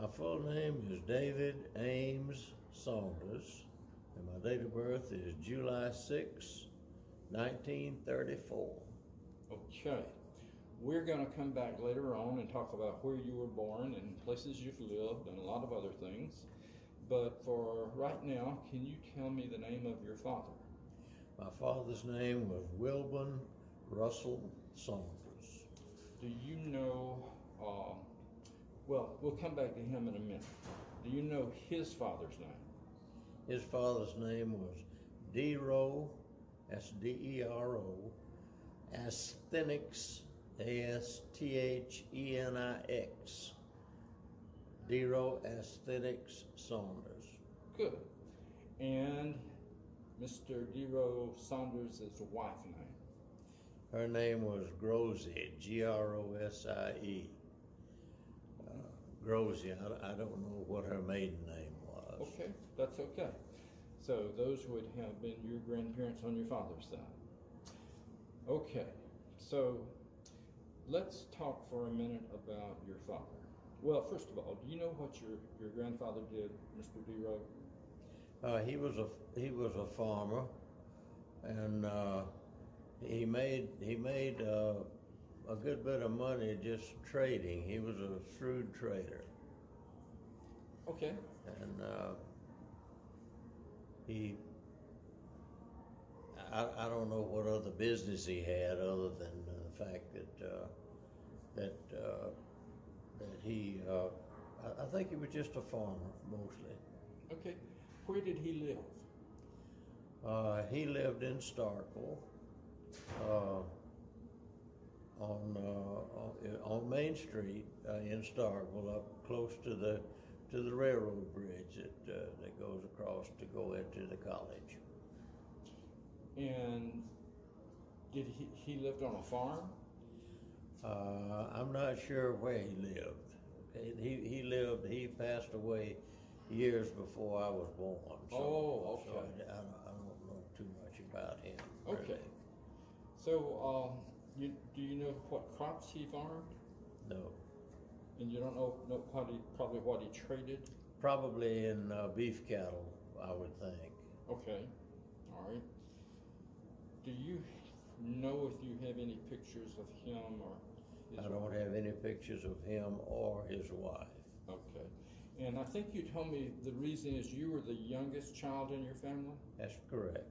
My full name is David Ames Saunders, and my date of birth is July 6, 1934. Okay. We're going to come back later on and talk about where you were born and places you've lived and a lot of other things. But for right now, can you tell me the name of your father? My father's name was Wilburn Russell Saunders. Do you know, um, well, we'll come back to him in a minute. Do you know his father's name? His father's name was Dero, that's D-E-R-O, Asthenix, A-S-T-H-E-N-I-X. Dero Asthenix Saunders. Good. And Mr. Dero Saunders' wife name? Her name was Grosie, G-R-O-S-I-E. Uh, Grosie, I, I don't know what her maiden name was. Okay, that's okay. So those would have been your grandparents on your father's side. Okay, so let's talk for a minute about your father. Well, first of all, do you know what your, your grandfather did, Mr. Dero? Uh, he was a he was a farmer, and uh, he made he made uh, a good bit of money just trading. He was a shrewd trader, Okay, and uh, he I, I don't know what other business he had other than the fact that uh, that uh, that he uh, I, I think he was just a farmer mostly. okay. Where did he live? Uh, he lived in Starkville, uh, on, uh, on on Main Street uh, in Starkville, up close to the to the railroad bridge that uh, that goes across to go into the college. And did he, he lived on a farm? Uh, I'm not sure where he lived. He he lived. He passed away years before I was born. So, Oh, okay. I, I, don't, I don't know too much about him. Okay. really. So, um, you, do you know what crops he farmed? No. And you don't know, know what he, probably what he traded? Probably in uh, beef cattle, I would think. Okay, all right. Do you know if you have any pictures of him or his I don't have any pictures of him or his wife. Okay. And I think you told me the reason is you were the youngest child in your family? That's correct.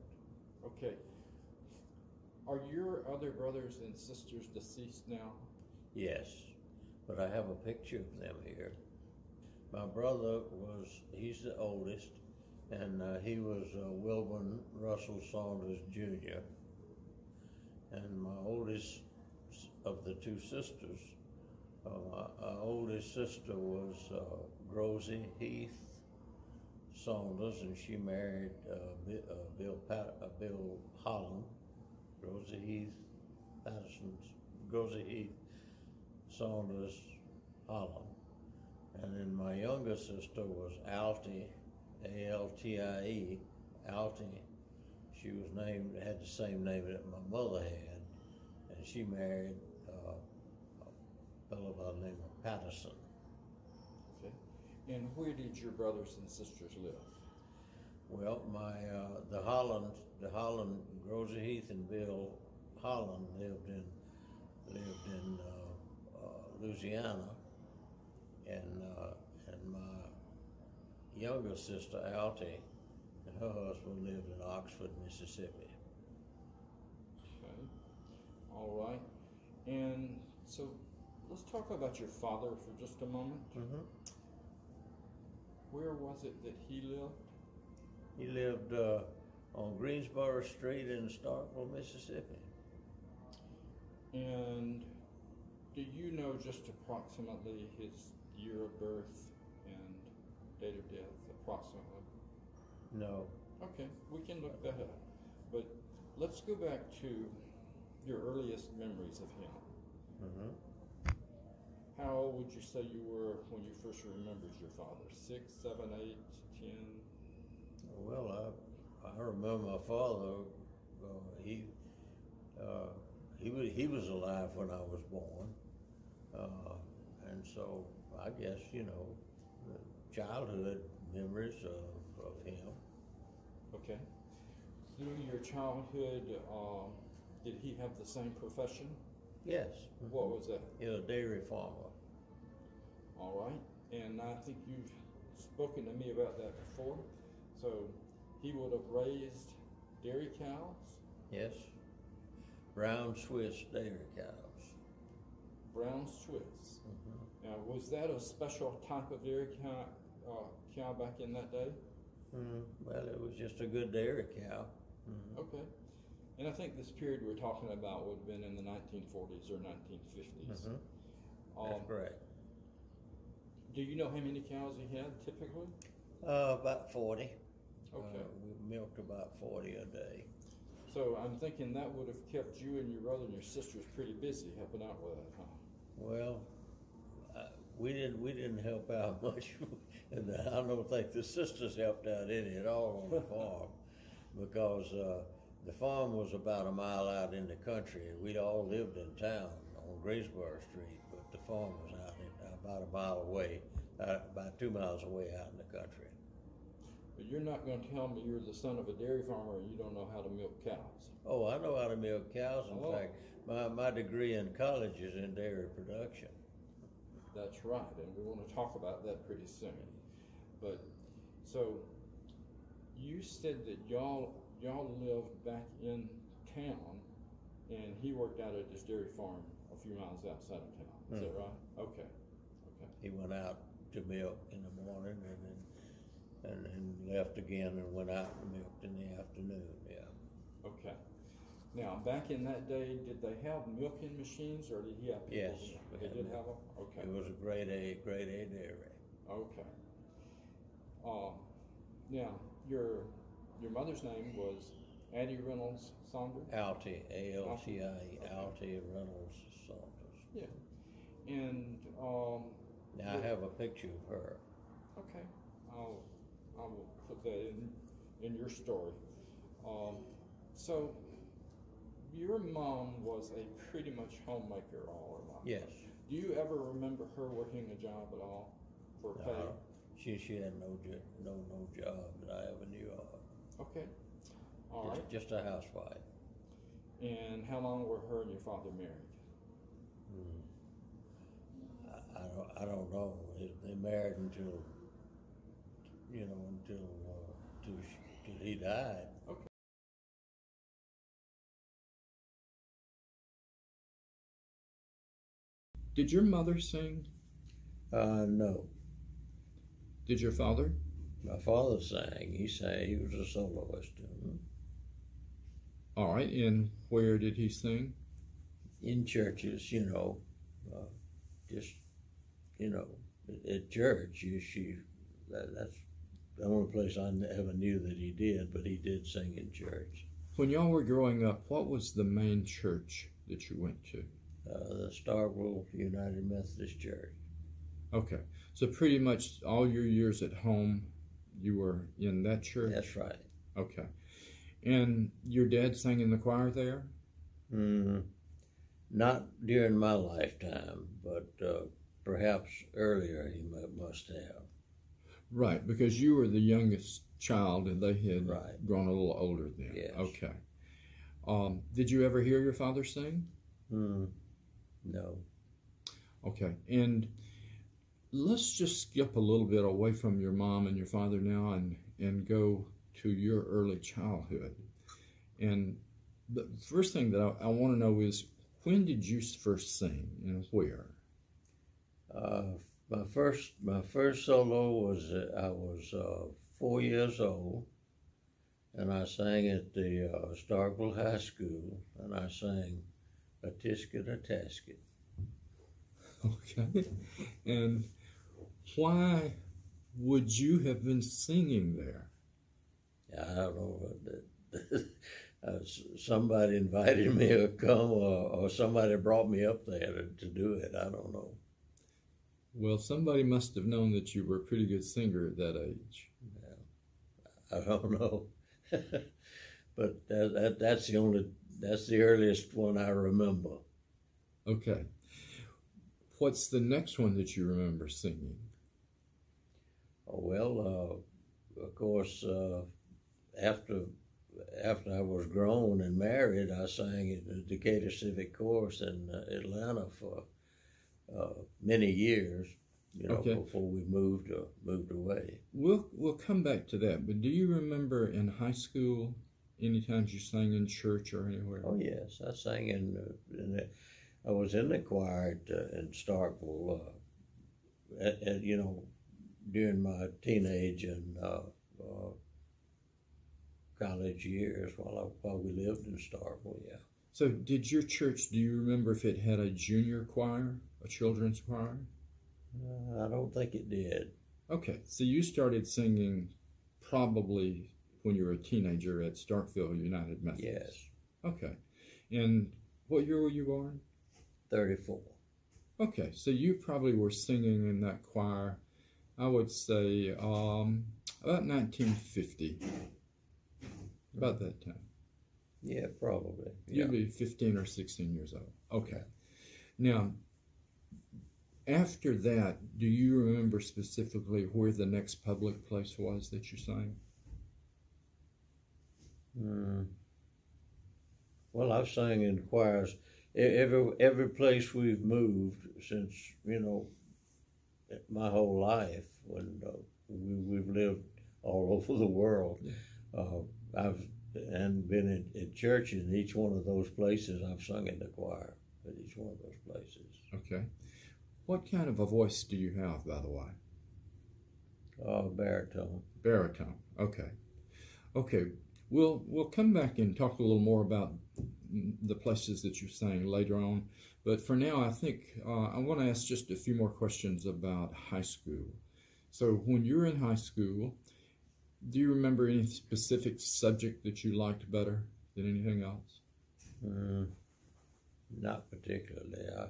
Okay. Are your other brothers and sisters deceased now? Yes, but I have a picture of them here. My brother was, he's the oldest, and uh, he was uh, Wilburn Russell Saunders Jr. And my oldest of the two sisters, uh, my uh, oldest sister was uh, Grosie Heath Saunders, and she married uh, uh, Bill Pat- uh, Bill Holland. Grosie Heath Patterson, Grosie Heath Saunders Holland. And then my younger sister was Altie, A L T I E, Altie. She was named, had the same name that my mother had, and she married uh, a fellow by the name of Patterson. Okay. And where did your brothers and sisters live? Well, my uh, the Holland, the Holland, Grosie Heath and Bill Holland lived in lived in uh, uh, Louisiana, and uh, and my younger sister Altie and her husband lived in Oxford, Mississippi. Okay. All right. And so let's talk about your father for just a moment. hmm Where was it that he lived? He lived uh, on Greensboro Street in Starkville, Mississippi. And do you know just approximately his year of birth and date of death, approximately? No. Okay, we can look that up. But let's go back to your earliest memories of him. hmm How old would you say you were when you first remembered your father? Six, seven, eight, ten? Well, I, I remember my father, uh, he, uh, he was, he was alive when I was born. Uh, and so I guess, you know, childhood memories of, of him. Okay. Through your childhood, um, did he have the same profession? Yes. What was that? He was a dairy farmer. All right. And I think you've spoken to me about that before. So he would have raised dairy cows? Yes. Brown Swiss dairy cows. Brown Swiss. hmm Now, was that a special type of dairy cow, uh, cow back in that day? Mm, well, it was just a good dairy cow. Mhm. Okay. And I think this period we're talking about would have been in the 1940s or 1950s. Mhm. Um, That's correct. do you know how many cows he had typically? Uh, about 40. Okay. Uh, we milked about 40 a day. So I'm thinking that would have kept you and your brother and your sisters pretty busy helping out with that, huh? Well, uh, we didn't we didn't help out much, and I don't think the sisters helped out any at all on the farm, because uh, the farm was about a mile out in the country, and we'd all lived in town on Greensboro Street, but the farm was out in, about a mile away, uh, about two miles away out in the country. But you're not going to tell me you're the son of a dairy farmer and you don't know how to milk cows. Oh, I know how to milk cows. In Oh. fact, my, my degree in college is in dairy production. That's right, and we want to talk about that pretty soon. But so you said that y'all y'all lived back in town, and he worked out at this dairy farm a few miles outside of town. Is that Mhm. right? Okay. Okay. He went out to milk in the morning and then and then left again and went out and milked in the afternoon. Yeah. Okay. Now, back in that day, did they have milking machines, or did he have people? Yes? They did milk. have them. Okay. It was a grade A, grade A dairy. Okay. Um, now, your your mother's name was Addie Reynolds Saunders. Altie, A L T I E, Altie Reynolds Saunders. Yeah. And um, Now I have a picture of her. okay, I'll I will put that in in your story. Um, so your mom was a pretty much homemaker all her life. Yes. Do you ever remember her working a job at all for pay? Uh, she she had no no no job that I ever knew of. Okay. All just, right. just a housewife. And how long were her and your father married? Hmm. I, I don't I don't know. They married until you know until uh, till, sh- till he died. Okay. Did your mother sing? Uh, no. Did your father? My father sang. He sang. He was a soloist. All right. And where did he sing? In churches, you know, uh, just you know, at, at church. You she that, that's the only place I ever knew that he did. But he did sing in church. When y'all were growing up, what was the main church that you went to? Uh, the Starkville United Methodist Church. Okay. So pretty much all your years at home, you were in that church? That's right. Okay. And your dad sang in the choir there? Mm, not during my lifetime, but uh, perhaps earlier he must have. Right, because you were the youngest child and they had Right. grown a little older then. Yes. Okay. Um, did you ever hear your father sing? Mm, no. Okay. And let's just skip a little bit away from your mom and your father now and, and go to your early childhood. And the first thing that I, I want to know is when did you first sing and where? Uh, my first my first solo was uh, I was uh, four years old, and I sang at the uh, Starkville High School, and I sang a tisket a tasket. Okay. And why would you have been singing there? I don't know. uh, somebody invited me to come, or, or, somebody brought me up there to, to do it. I don't know. Well, somebody must have known that you were a pretty good singer at that age. Yeah. I don't know, but that, that that's the only that's the earliest one I remember. Okay. What's the next one that you remember singing? Oh, well, uh, of course, uh, after after I was grown and married, I sang in the Decatur Civic Chorus in uh, Atlanta for uh, many years. You know, okay. before we moved uh, moved away. We'll we'll come back to that. But do you remember in high school any times you sang in church or anywhere? Oh yes, I sang in, uh, in the, I was in the choir at, uh, in Starkville. Uh, at, at, you know, during my teenage and uh, uh, college years while I, while we lived in Starkville. Yeah. So, did your church? Do you remember if it had a junior choir, a children's choir? Uh, I don't think it did. Okay, so you started singing probably when you were a teenager at Starkville United Methodist. Yes. Okay, and what year were you born? Thirty-four. Okay, so you probably were singing in that choir. I would say um, about 1950 about that time. Yeah, probably. You'd yeah. be 15 or 16 years old. Okay. Now, after that, do you remember specifically where the next public place was that you sang? Mm. Well, I've sang in choirs every every place we've moved since you know my whole life. When uh, we we've lived all over the world, uh, I've and been in, in church in each one of those places. I've sung in the choir at each one of those places. Okay. What kind of a voice do you have, by the way? Uh, baritone. Baritone. Okay. Okay. We'll we'll come back and talk a little more about the places that you sang later on. But for now, I think uh, I want to ask just a few more questions about high school. So when you were in high school, do you remember any specific subject that you liked better than anything else? Mm, not particularly. I,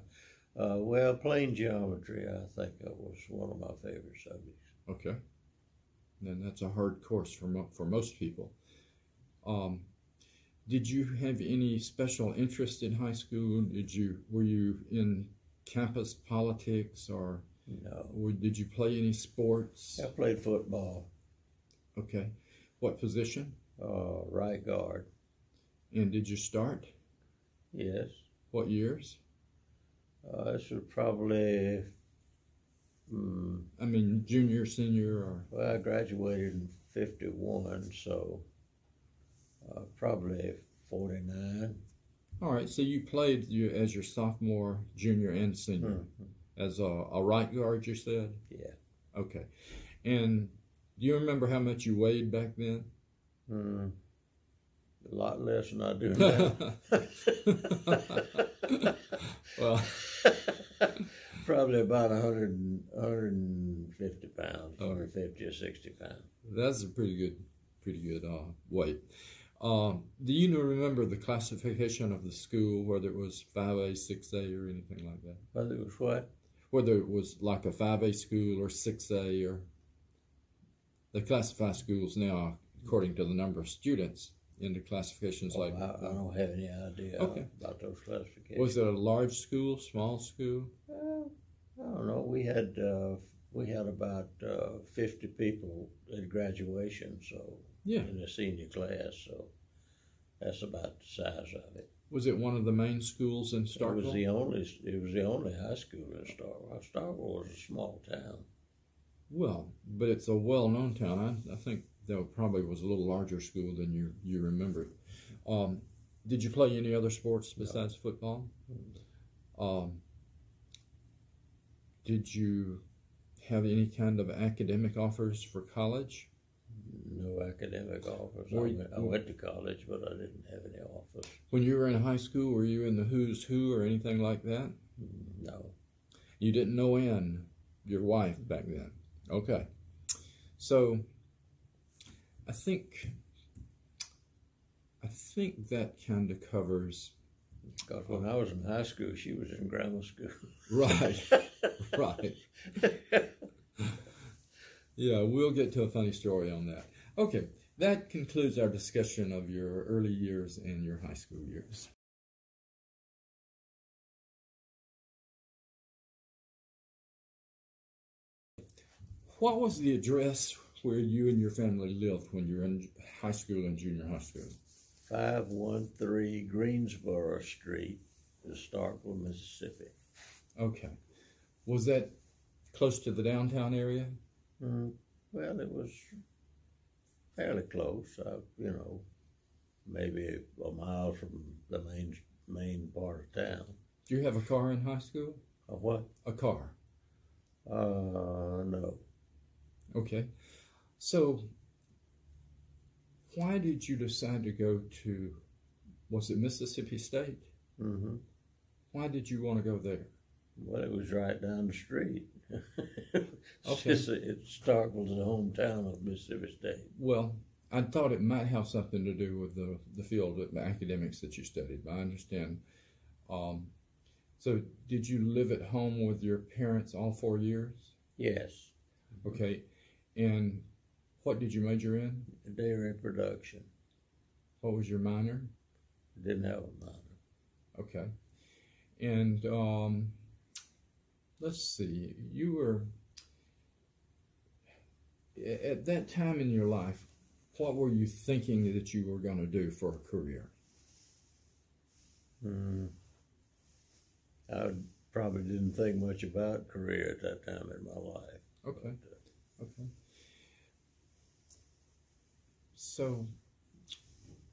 uh, well, plane geometry, I think that was one of my favorite subjects. Okay. And that's a hard course for, mo- for most people. Um, did you have any special interest in high school? Did you were you in campus politics or no? Or did you play any sports? I played football. Okay. What position? Uh, right guard. And did you start? Yes. What years? Uh, this was probably. Mm, I mean, junior, senior, or. Well, I graduated in '51, so uh, probably '49. All right, so you played you as your sophomore, junior, and senior mm-hmm. as a, a right guard. You said. Yeah. Okay, and do you remember how much you weighed back then? Mm, a lot less than I do now. well, probably about 100, 150 pounds, 150 or 60 pounds. That's a pretty good, pretty good uh, weight. Um, do you remember the classification of the school, whether it was 5A, 6A, or anything like that? Whether it was what? Whether it was like a 5A school or 6A or they classify schools now according to the number of students into classifications well, like. I, I, don't have any idea okay. about those classifications. Was it a large school, small school? Uh, I don't know. We had uh, we had about uh, fifty people at graduation, so yeah, in the senior class. So that's about the size of it. Was it one of the main schools in Starkville? It was the only. It was the only high school in Starkville. Starkville was a small town. Well, but it's a well-known town. I, I think that probably was a little larger school than you you remembered. Um, did you play any other sports besides no. football? Um, did you have any kind of academic offers for college? No academic offers. Were I I went to college, but I didn't have any offers. When you were in high school, were you in the Who's Who or anything like that? No. You didn't know Ann, your wife, back then. Okay. So, I think, I think that kind of covers. Because when I was in high school, she was in grammar school. Right. right. Yeah, we'll get to a funny story on that. Okay, that concludes our discussion of your early years and your high school years. What was the address where you and your family lived when you were in high school and junior high school? 513 Greensboro Street, Starkville, Mississippi. Okay. Was that close to the downtown area? Mm, well, it was fairly close. I, you know, maybe a mile from the main main part of town. Do you have a car in high school? A what? A car. Uh, no. Okay. So, why did you decide to go to, was it Mississippi State? hmm Why did you want to go there? Well, it was right down the street. it's Okay. just, it Starkville's the hometown of Mississippi State. Well, I thought it might have something to do with the, the field of academics that you studied, but I understand. Um, so, did you live at home with your parents all four years? Yes, Okay. And what did you major in? dairy production. What was your minor? Didn't have a minor. Okay. And um, let's see, you were at that time in your life, what were you thinking that you were going to do for a career? Mm. I probably didn't think much about career at that time in my life. Okay. Okay. So,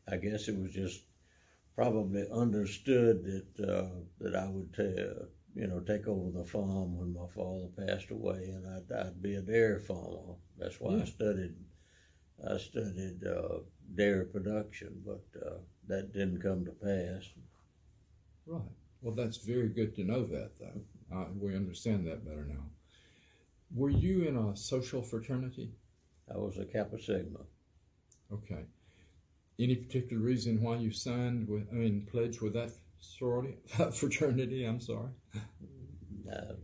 I guess it was just probably understood that uh, that I would you know take over the farm when my father passed away, and I'd, I'd be a dairy farmer. That's why Yeah. I studied I studied uh, dairy production, but uh, that didn't come to pass. right. Well, that's very good to know that, though. Uh, we understand that better now. Were you in a social fraternity? I was a Kappa Sigma. Okay. Any particular reason why you signed with, I mean, pledged with that sorority, that fraternity? I'm sorry. Uh,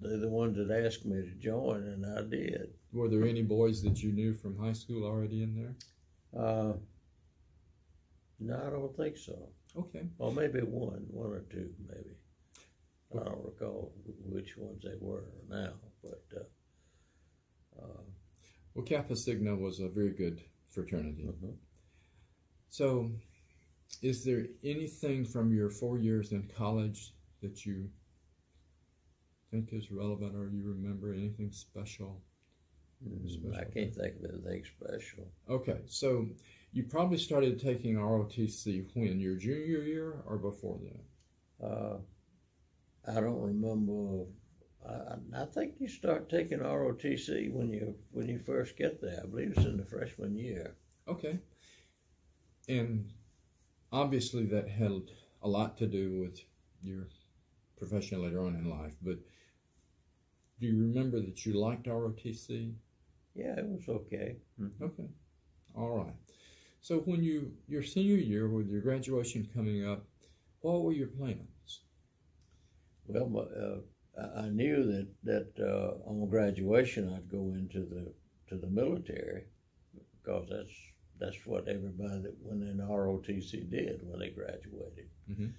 they're the ones that asked me to join, and I did. Were there any boys that you knew from high school already in there? Uh, no, I don't think so. Okay. Or maybe one, one or two, maybe. I don't recall which ones they were now, but uh, uh, Well, Kappa Sigma was a very good fraternity. mhm. So, is there anything from your four years in college that you think is relevant or you remember anything special? Mm, I can't think of anything special. Okay, so you probably started taking ROTC when your junior year or before that? Uh, I don't remember. I, I think you start taking ROTC when you when you first get there. I believe it's in the freshman year. Okay. And obviously that had a lot to do with your profession later on in life, but do you remember that you liked ROTC? Yeah, it was okay. Okay. All right. So when you your senior year with your graduation coming up, what were your plans? Well, my, uh, I- knew that that uh, on graduation I'd go into the to the military because that's that's what everybody that went in ROTC did when they graduated, Mhm.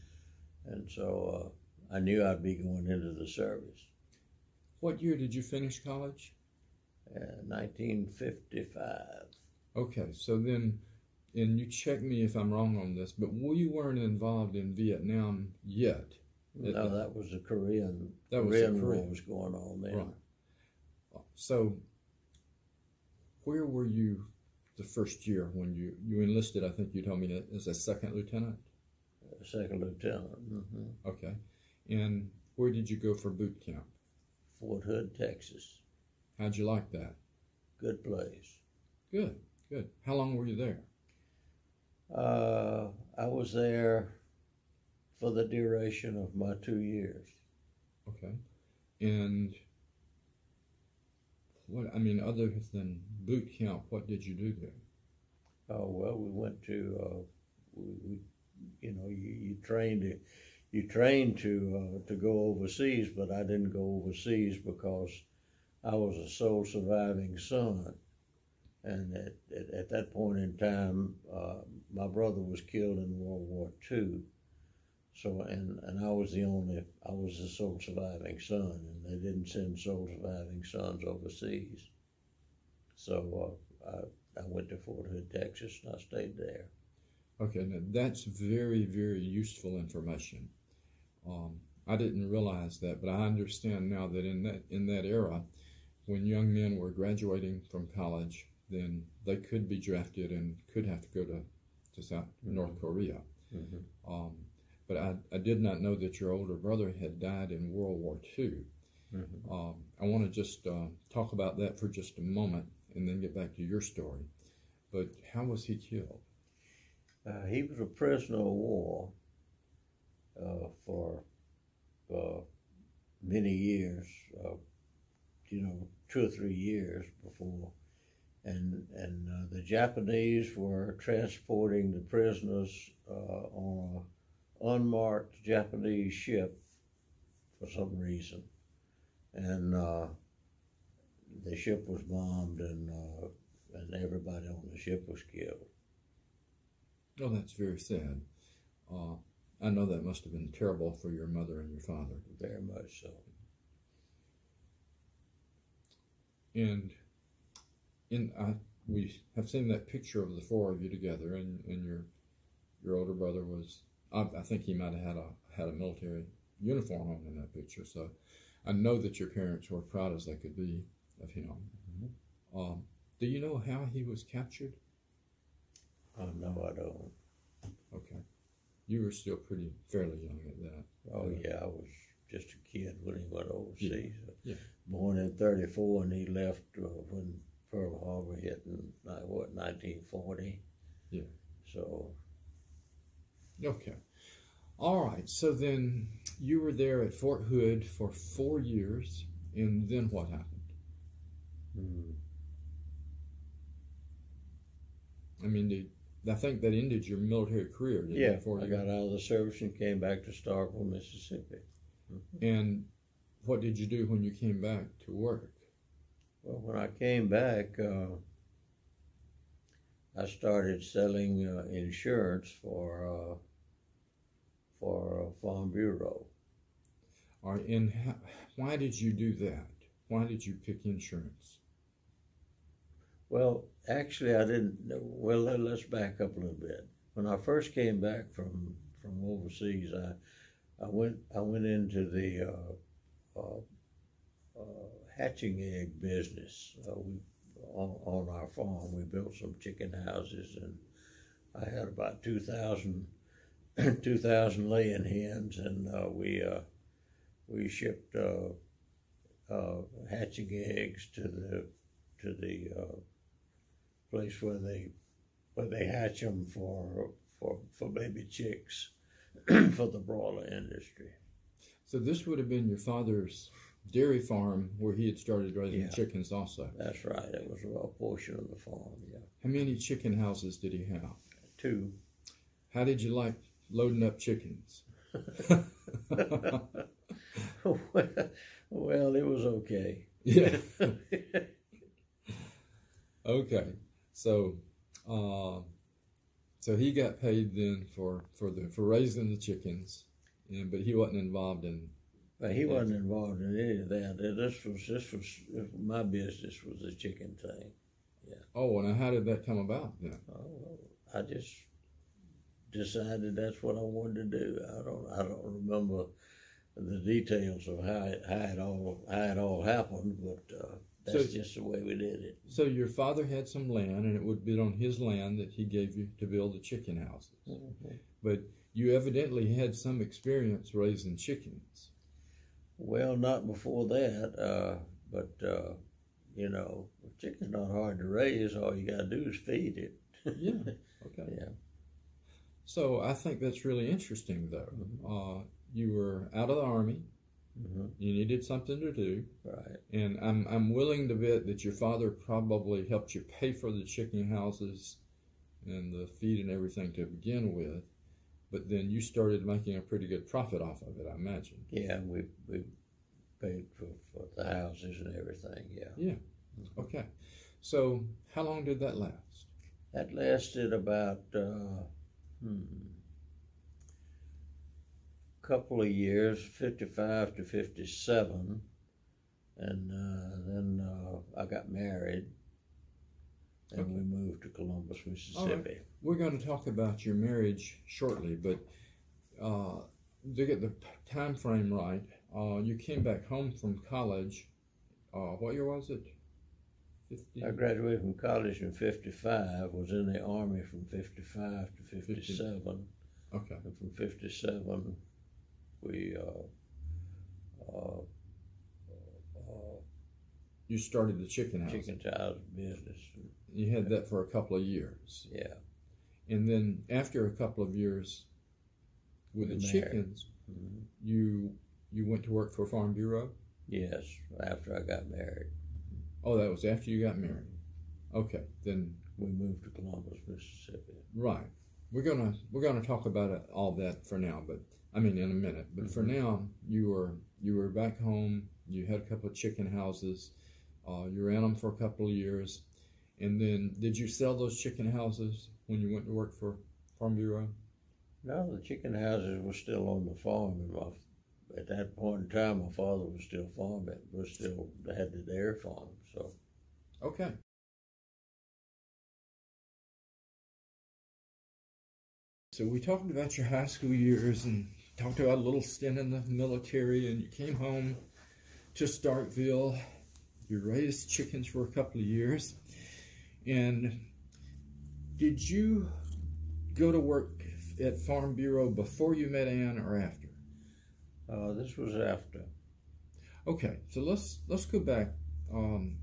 and so uh, I knew I'd be going into the service. What year did you finish college? Uh, 1955. Okay, so then, and you check me if I'm wrong on this, but we weren't involved in Vietnam yet. It- No, that was the Korean. That was the Korean War Korean. was going on then. Right. So, where were you the first year when you you enlisted? I think you told me as a second lieutenant. Second lieutenant. hmm Okay, and where did you go for boot camp? Fort Hood, Texas. How'd you like that? Good place. Good, good. How long were you there? Uh, I was there for the duration of my two years. Okay. And what, I mean, other than boot camp, what did you do there? Oh well, we went to, uh, we, we, you know, you, you trained to, you trained to uh, to go overseas, but I didn't go overseas because I was a sole surviving son, and at, at, at that point in time, uh, my brother was killed in World War II. So and and I was the only I was the sole surviving son, and they didn't send sole surviving sons overseas. So uh, I I went to Fort Hood, Texas, and I stayed there. Okay, now that's very, very useful information. Um, I didn't realize that, but I understand now that in that in that era, when young men were graduating from college, then they could be drafted and could have to go to to South Mhm. North Korea. Mm-hmm. Um, but I, I did not know that your older brother had died in World War II. Mm-hmm. Um, I want to just uh, talk about that for just a moment and then get back to your story. But how was he killed? Uh, he was a prisoner of war uh, for uh, many years, uh, you know, two or three years before. And, and uh, the Japanese were transporting the prisoners uh, on an unmarked Japanese ship for some reason. And uh, the ship was bombed, and, uh, and everybody on the ship was killed. Oh, that's very sad. Uh, I know that must have been terrible for your mother and your father. Very much so. And in I, we have seen that picture of the four of you together, and, and your your older brother was. I, I think he might have had a had a military uniform on in that picture. So I know that your parents were proud as they could be of him. Um, do you know how he was captured? Oh, no, I don't. Okay, you were still pretty fairly young at that. Oh, yeah, I was just a kid when he went overseas. Yeah. Born in 34, and he left uh, when Pearl Harbor hit in, uh, what, 1940? Yeah. So, Okay. All right. So then you were there at Fort Hood for four years, and then what happened? mm, I mean, did, I think that ended your military career, didn't yeah, it? Four I got out of the service and came back to Starkville, Mississippi. And what did you do when you came back to work? Well, when I came back, uh, I started selling uh, insurance for uh, for Farm Bureau. All right, and how, why did you do that? Why did you pick insurance? Well, actually, I didn't. Well, let- let's back up a little bit. When I first came back from from overseas, I I went I went into the uh, uh, uh, hatching egg business. Uh, we on, on our farm we built some chicken houses, and I had about 2,000 2,000 laying hens, and uh, we uh, we shipped uh, uh, hatching eggs to the to the uh, place where they where they hatch them for for for baby chicks for the broiler industry. So this would have been your father's dairy farm where he had started raising Yeah. chickens also. That's right. It was a portion of the farm. Yeah, How many chicken houses did he have? two. How did you like loading up chickens? well, it was okay. yeah. Okay, so, uh, so he got paid then for for the for raising the chickens, and but he wasn't involved in. But he wasn't involved in any of that. This was this was my business was the chicken thing. Yeah. Oh, and how did that come about then? Oh, I just decided that's what I wanted to do. I don't I don't remember the details of how it how it all how it all happened, but uh, that's So- just the way we did it. So your father had some land, and it would be on his land that he gave you to build the chicken houses. But you evidently had some experience raising chickens. Well, not before that, uh, but uh, you know, chicken's not hard to raise. All you got to do is feed it. Yeah. Okay. yeah. So I think that's really interesting, though. Uh, you were out of the army. hmm You needed something to do, Right. and I'm I'm willing to bet that your father probably helped you pay for the chicken houses and the feed and everything to begin with. But then you started making a pretty good profit off of it, I imagine. Yeah, we we paid for, for the houses and everything. Yeah. Yeah. Okay. So how long did that last? That lasted about uh, hmm, couple of years, fifty-five to fifty-seven, and uh, then uh, I got married, and Okay. we moved to Columbus, Mississippi. We're going to talk about your marriage shortly, but uh, to get the time frame right, uh, you came back home from college. Uh, what year was it? 50? I graduated from college in '55. Was in the army from '55 to '57. Okay. And from '57, we uh, uh, uh, You started the chicken house. chicken house business. You had that for a couple of years, Yeah. and then after a couple of years with the Married. chickens, Mhm. you you went to work for Farm Bureau. Yes, after I got married, Oh, that was after you got married. Okay, then we moved to Columbus, Mississippi. Right. We're gonna we're gonna talk about it, all that for now, but I mean in a minute. But for Mhm. now, you were you were back home. You had a couple of chicken houses. Uh, you ran them for a couple of years, and then did you sell those chicken houses when you went to work for Farm Bureau? No, the chicken houses were still on the farm, and my, at that point in time, my father was still farming. Was still had the dairy farm. So Okay. So we talked about your high school years and talked about a little stint in the military, and you came home to Starkville. You raised chickens for a couple of years, and did you go to work at Farm Bureau before you met Ann or after? Uh, this was after. Okay, so let's let's go back um,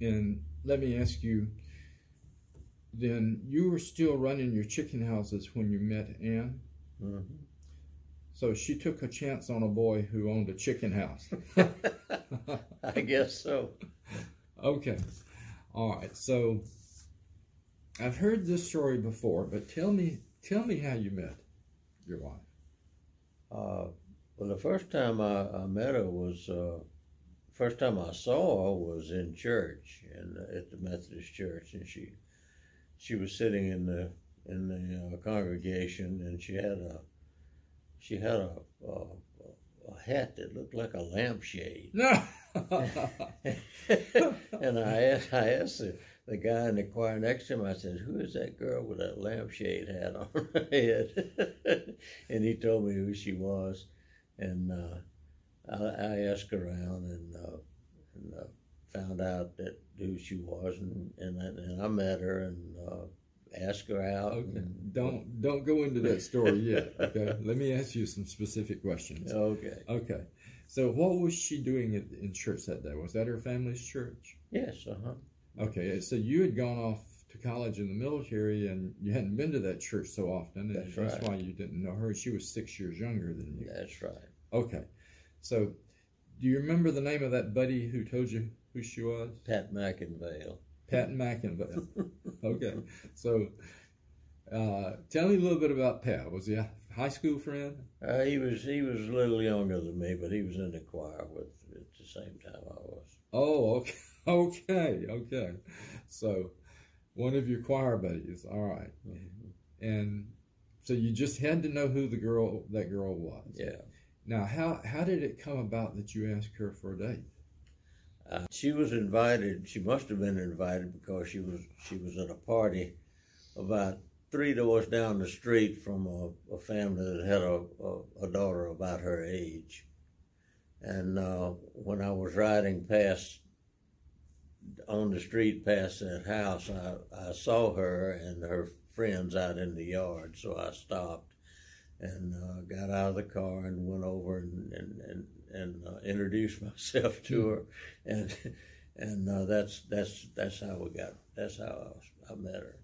and let me ask you. Then you were still running your chicken houses when you met Ann, hmm so she took a chance on a boy who owned a chicken house. I guess so. okay, all right. So I've heard this story before, but tell me tell me how you met your wife. Uh, well, the first time I, I met her was uh, first time I saw her was in church and at the Methodist church, and she she was sitting in the in the uh, congregation, and she had a she had a, a a hat that looked like a lampshade. No. and I asked, I asked the, the guy in the choir next to him, I said, Who is that girl with that lampshade hat on her head? and he told me who she was. And uh, I, I asked around and, uh, and uh, found out that who she was. And, and, I, and I met her and uh, asked her out. Okay. And, Don't don't go into that story yet. Okay. Let me ask you some specific questions. Okay. Okay. So what was she doing in church that day? Was that her family's church? Yes, uh huh. Okay. So you had gone off college in the military and you hadn't been to that church so often. and That's that's right. why you didn't know her. She was six years younger than you. That's right. Okay. So do you remember the name of that buddy who told you who she was? Pat McInvale. Pat McInville. okay. So uh, tell me a little bit about Pat. Was he a high school friend? Uh, he was he was a little younger than me, but he was in the choir with at the same time I was. Oh, okay, okay, okay. So, one of your choir buddies. All right. and so you just had to know who the girl that girl was. Yeah, Now, how how did it come about that you asked her for a date? uh, she was invited. She must have been invited because she was she was at a party about three doors down the street from a, a family that had a, a, a daughter about her age. And uh, when I was riding past on the street past that house, I, I saw her and her friends out in the yard, so I stopped and uh, got out of the car and went over and and and, and uh, introduced myself to her, and and uh, that's that's that's how we got. That's how I, was, I met her.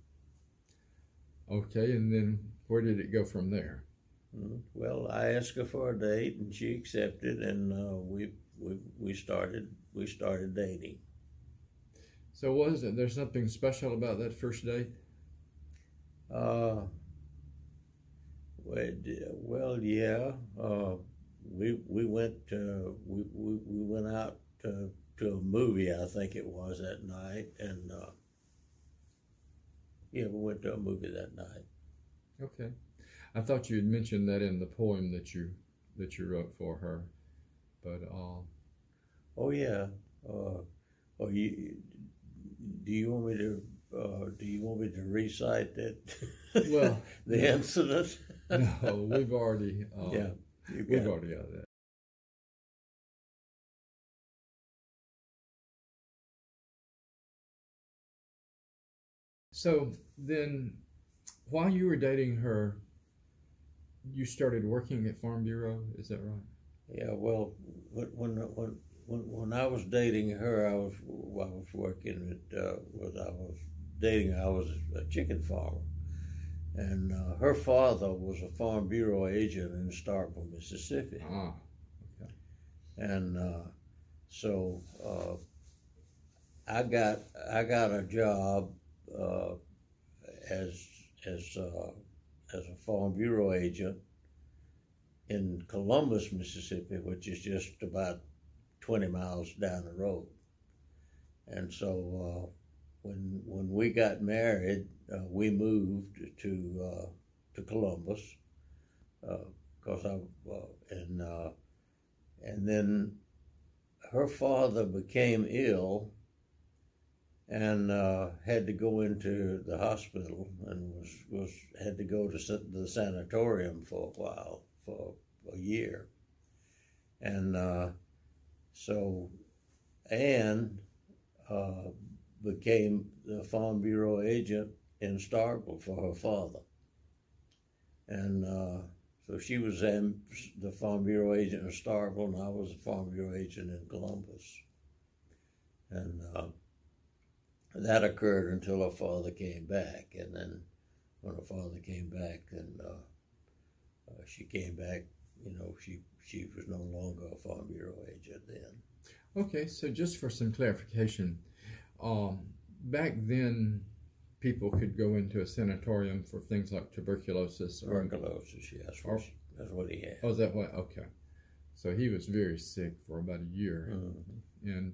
Okay, and then where did it go from there? Mm, Well, I asked her for a date, and she accepted, and uh, we we we started we started dating. So was it? There's something special about that first date. Uh, well, yeah. Uh, we we went uh, we, we we went out to, to a movie, I think it was that night, and uh, yeah, we went to a movie that night. Okay, I thought you had mentioned that in the poem that you that you wrote for her, but uh, Oh yeah. Uh, oh, you do you want me to? Uh, do you want me to recite that? Well, the incident. no, we've already uh, yeah, we've got already got that. So then, while you were dating her, you started working at Farm Bureau. Is that right? Yeah, well, when when when when, I was dating her, I was I was working at uh, was I was dating her, I was a chicken farmer, and uh, her father was a farm bureau agent in Starkville, Mississippi, Ah, okay. and uh, so uh, I got I got a job uh, as as uh, as a farm bureau agent in Columbus, Mississippi, which is just about 20 miles down the road. And so uh, when when we got married, uh, we moved to uh, to Columbus because I uh, and uh, and then her father became ill and uh, had to go into the hospital and was was had to go to the sanatorium for a while for a year and uh, so Anne uh, became the Farm Bureau agent in Starkville for her father. And uh, so she was in the Farm Bureau agent in Starkville, and I was the Farm Bureau agent in Columbus. And uh, that occurred until her father came back. And then when her father came back, and uh, uh, she came back, you know, she, she was no longer a Farm Bureau agent then. okay. So just for some clarification, um, back then, people could go into a sanatorium for things like tuberculosis or Tuberculosis, yes, Or- that's what he had. Oh, is that what? Okay. So he was very sick for about a year. Mhm. And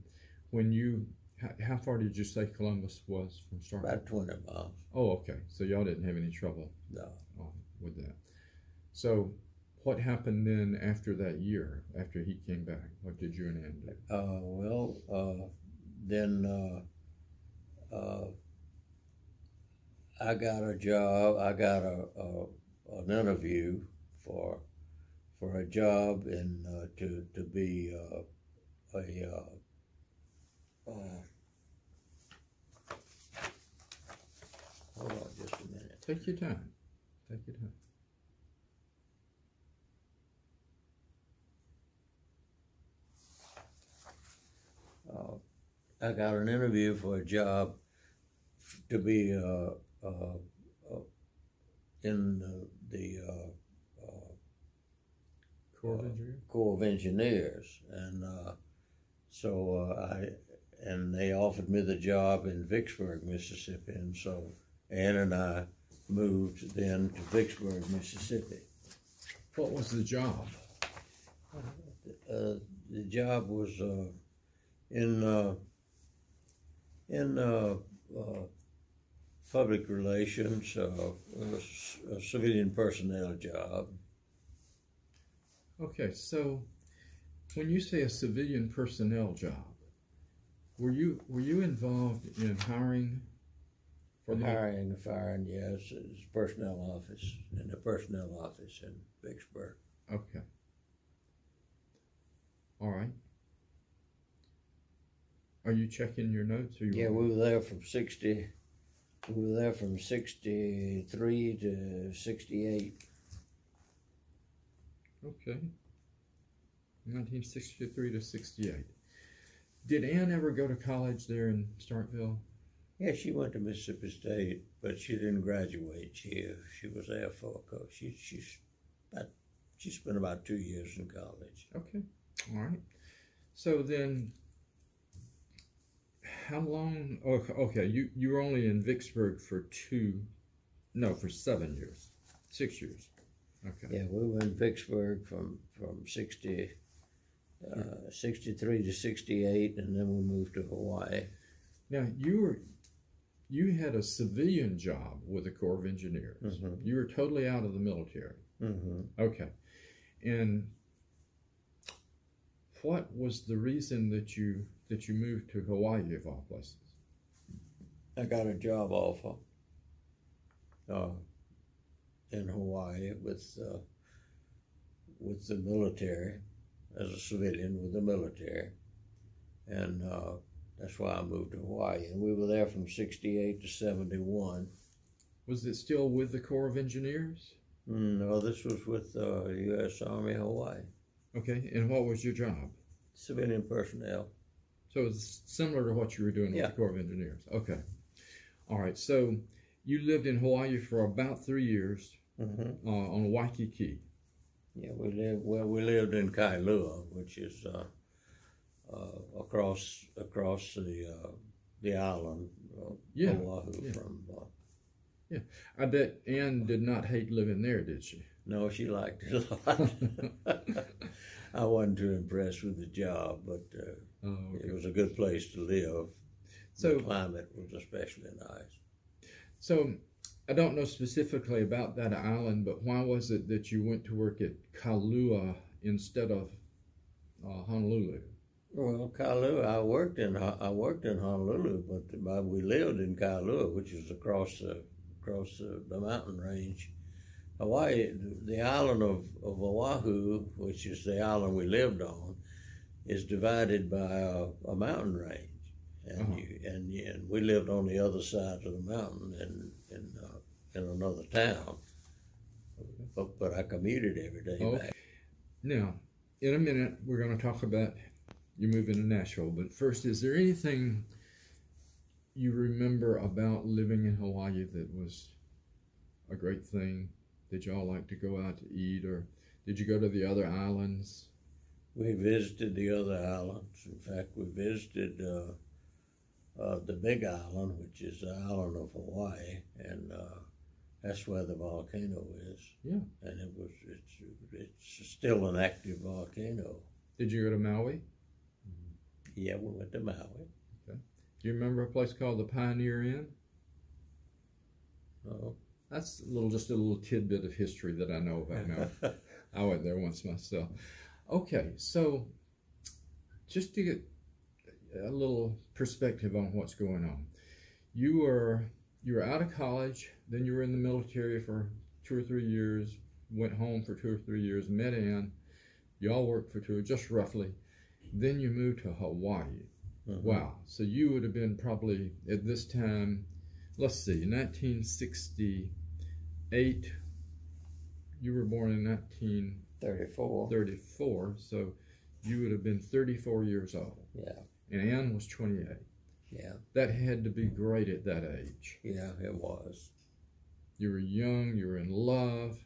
when you, how, how far did you say Columbus was from Starkville? About 20 miles. Oh, okay. So y'all didn't have any trouble No. um, with that. So what happened then after that year, after he came back? What did you and Ann do? Uh, well, uh, then uh, uh, I got a job. I got a, a an interview for for a job and uh, to to be uh, a uh, uh, hold on just a minute. Take your time. Take your time. Uh, I got an interview for a job to be uh, uh, uh, in the, the uh, uh, Corps of Engineers? Corps of Engineers, and uh, so uh, I and they offered me the job in Vicksburg, Mississippi, and so Ann and I moved then to Vicksburg, Mississippi. What was the job? uh, the job was uh, in uh, in uh, uh, public relations, uh, a, civilian personnel job. Okay, so when you say a civilian personnel job, were you were you involved in hiring for Hiring and firing, yes, it's personnel office in the personnel office in Vicksburg. Okay. All right. Are you checking your notes? Or you Yeah, we were there from sixty. We were there from sixty-three to sixty-eight. Okay. 1963 to 68. Did Ann ever go to college there in Starkville? Yeah, she went to Mississippi State, but she didn't graduate. She uh, she was there for she she's about she spent about two years in college. Okay, all right. So then, how long? Okay, okay, you you were only in Vicksburg for two, no, for seven years, six years. Okay. Yeah, we were in Vicksburg from from 60, uh, 63 to sixty eight, and then we moved to Hawaii. Now you were, you had a civilian job with the Corps of Engineers. Mhm. You were totally out of the military. hmm Okay, and what was the reason that you that you moved to Hawaii of all places? I got a job offer uh, in Hawaii with uh, with the military as a civilian with the military, and uh, that's why I moved to Hawaii. And we were there from '68 to '71. Was it still with the Corps of Engineers? No, this was with uh, U.S. Army Hawaii Okay, and what was your job? civilian personnel. So it's similar to what you were doing with Yeah. the Corps of Engineers. Okay. All right. So you lived in Hawaii for about three years hmm uh, on Waikiki. Yeah, we lived well. We lived in Kailua, which is uh, uh, across across the uh, the island, uh, Yeah, Oahu. yeah. From uh, I bet Anne did not hate living there, did she? no, she liked it a lot. I wasn't too impressed with the job, but Oh, it was a good place to live. So- the climate was especially nice. So I don't know specifically about that island, but why was it that you went to work at Kailua instead of uh, Honolulu? Well, Kailua, I worked in I worked in Honolulu, but my, we lived in Kailua, which is across the across the, the mountain range. Hawaii, the island of, of Oahu, which is the island we lived on, is divided by a, a mountain range, and Uh-huh. you, and and we lived on the other side of the mountain in in uh, in another town. But but I commuted every day Oh. back. Now, in a minute, we're going to talk about you moving to Nashville. But first, is there anything you remember about living in Hawaii that was a great thing? Did y'all like to go out to eat, or did you go to the other islands? We visited the other islands. In fact, we visited uh, uh, the Big Island, which is the island of Hawaii, and uh, that's where the volcano is. Yeah. And it was it's it's still an active volcano. Did you go to Maui? Yeah, we went to Maui. Okay. Do you remember a place called the Pioneer Inn? Oh. That's a little, just a little tidbit of history that I know about Maui. I went there once myself. Okay, so just to get a little perspective on what's going on, you were you were out of college, then you were in the military for two or three years, went home for two or three years, met Ann, y'all worked for two, just roughly, then you moved to Hawaii. Mhm. Wow, so you would have been probably at this time, let's see, 1968. You were born in 19. Thirty-four. 34, so you would have been 34 years old. Yeah, And Ann was 28. yeah, That had to be great at that age. yeah. It was. You were young, you were in love.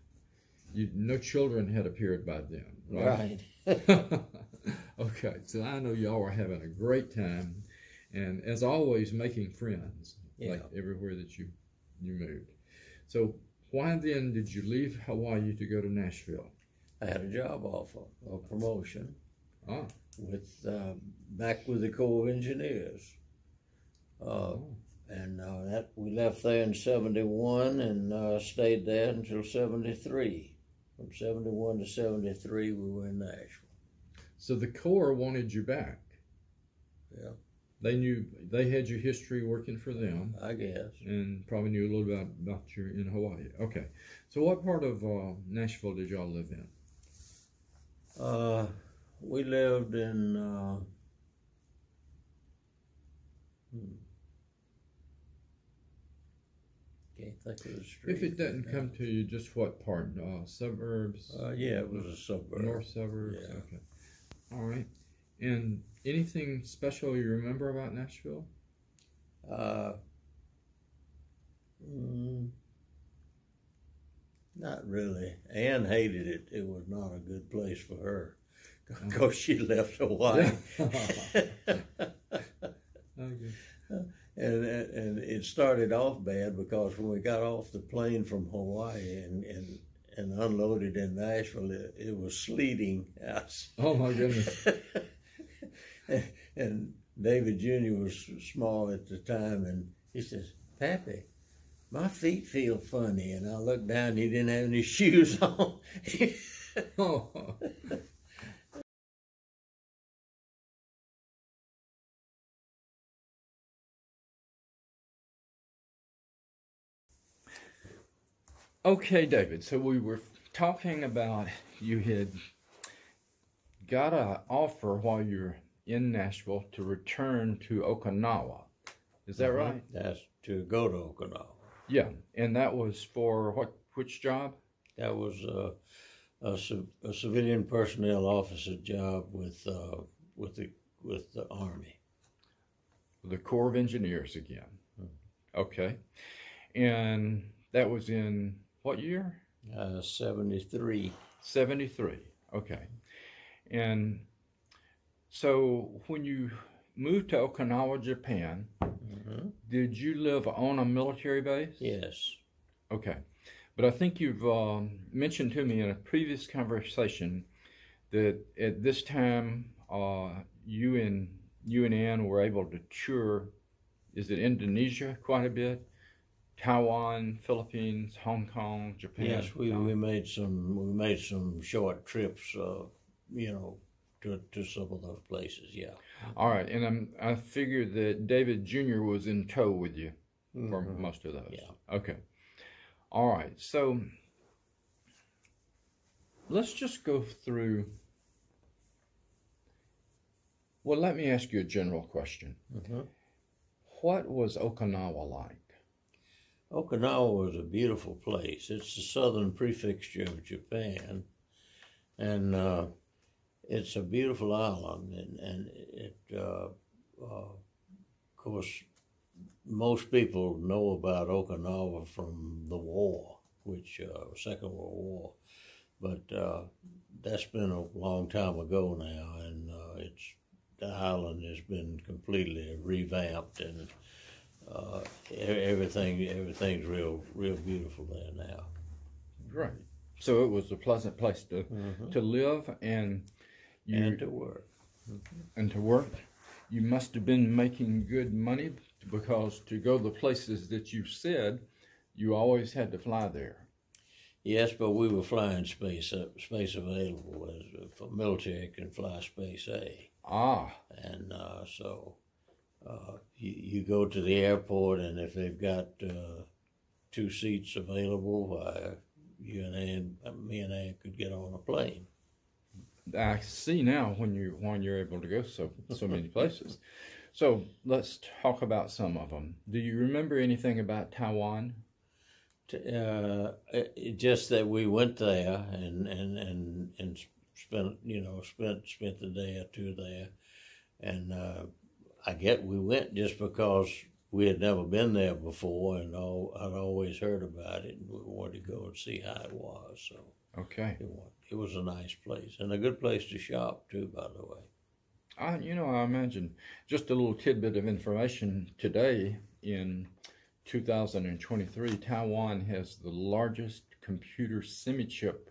You, no children had appeared by then, right? Right. okay, so I know y'all were having a great time, and as always, making friends, like everywhere that you you moved. So why then did you leave Hawaii to go to Nashville? I had a job offer, a promotion. Ah, with uh, back with the Corps of Engineers. Uh, oh, and uh, that we left there in '71 and uh, stayed there until '73. From '71 to '73, we were in Nashville. so the Corps wanted you back. Yeah. They knew they had your history working for them, I guess and probably knew a little bit about you in Hawaii. Okay, so what part of uh, Nashville did y'all live in? Uh, we lived in. Uh, hmm. Can't think of the street. If it doesn't come to you, just what part? Uh, suburbs, Uh, yeah, it was a suburb. north suburbs. yeah. Okay, all right. And anything special you remember about Nashville? Uh, mm, not really. Anne hated it. It was not a good place for her because she left Hawaii. Okay. and and it started off bad because when we got off the plane from Hawaii and and, and unloaded in Nashville, it, it was sleeting out. Oh my goodness. and David Jr. was small at the time, and he says, "Pappy, my feet feel funny." And I looked down, he didn't have any shoes on. oh. Okay, David. So we were talking about you had got an offer while you're in Nashville to return to Okinawa. Is that Mhm. right? That's to go to Okinawa. Yeah, and that was for what? Which job? That was uh, a, a civilian personnel officer job with uh, with the with the army. The Corps of Engineers again. Hmm. Okay, and that was in what year? Uh, Seventy three. 73. Okay. And so when you moved to Okinawa, Japan, Mm-hmm. did you live on a military base? Yes. Okay. But I think you've um, mentioned to me in a previous conversation that at this time uh, you and you and Ann were able to tour, is it Indonesia quite a bit? Taiwan, Philippines, Hong Kong, Japan. Yes, we, we made some we made some short trips. Uh, you know, to to some of those places. Yeah. All right, and I'm, I figured that David Jr. was in tow with you for Mhm. most of those. Yeah. Okay. All right, so let's just go through. Well, let me ask you a general question. Mhm. What was Okinawa like? Okinawa was a beautiful place. It's the southern prefecture of Japan, and uh, it's a beautiful island. And and it, uh, uh, of course, most people know about Okinawa from the war, which uh, Second World War, but uh, that's been a long time ago now, and uh, it's the island has been completely revamped and uh, everything everything's real real beautiful there now. Right. So it was a pleasant place to, to live and you and to work. and to work. You must have been making good money because to go the places that you said, you always had to fly there. Yes, but we were flying space uh, space available as for military can fly space A, Ah, and uh, so uh, you, you go to the airport, and if they've got uh, two seats available, uh, you and Ann, me and Ann could get on a plane. I see now when you when you're able to go so so many places. So let's talk about some of them. Do you remember anything about Taiwan? Uh, just that we went there and and and and spent you know spent spent the day or two there, and uh, I get we went just because we had never been there before, and all, I'd always heard about it, and we wanted to go and see how it was. So Okay. it was, it was a nice place and a good place to shop too, by the way. I, you know, I imagine just a little tidbit of information today in 2023, Taiwan has the largest computer semi-chip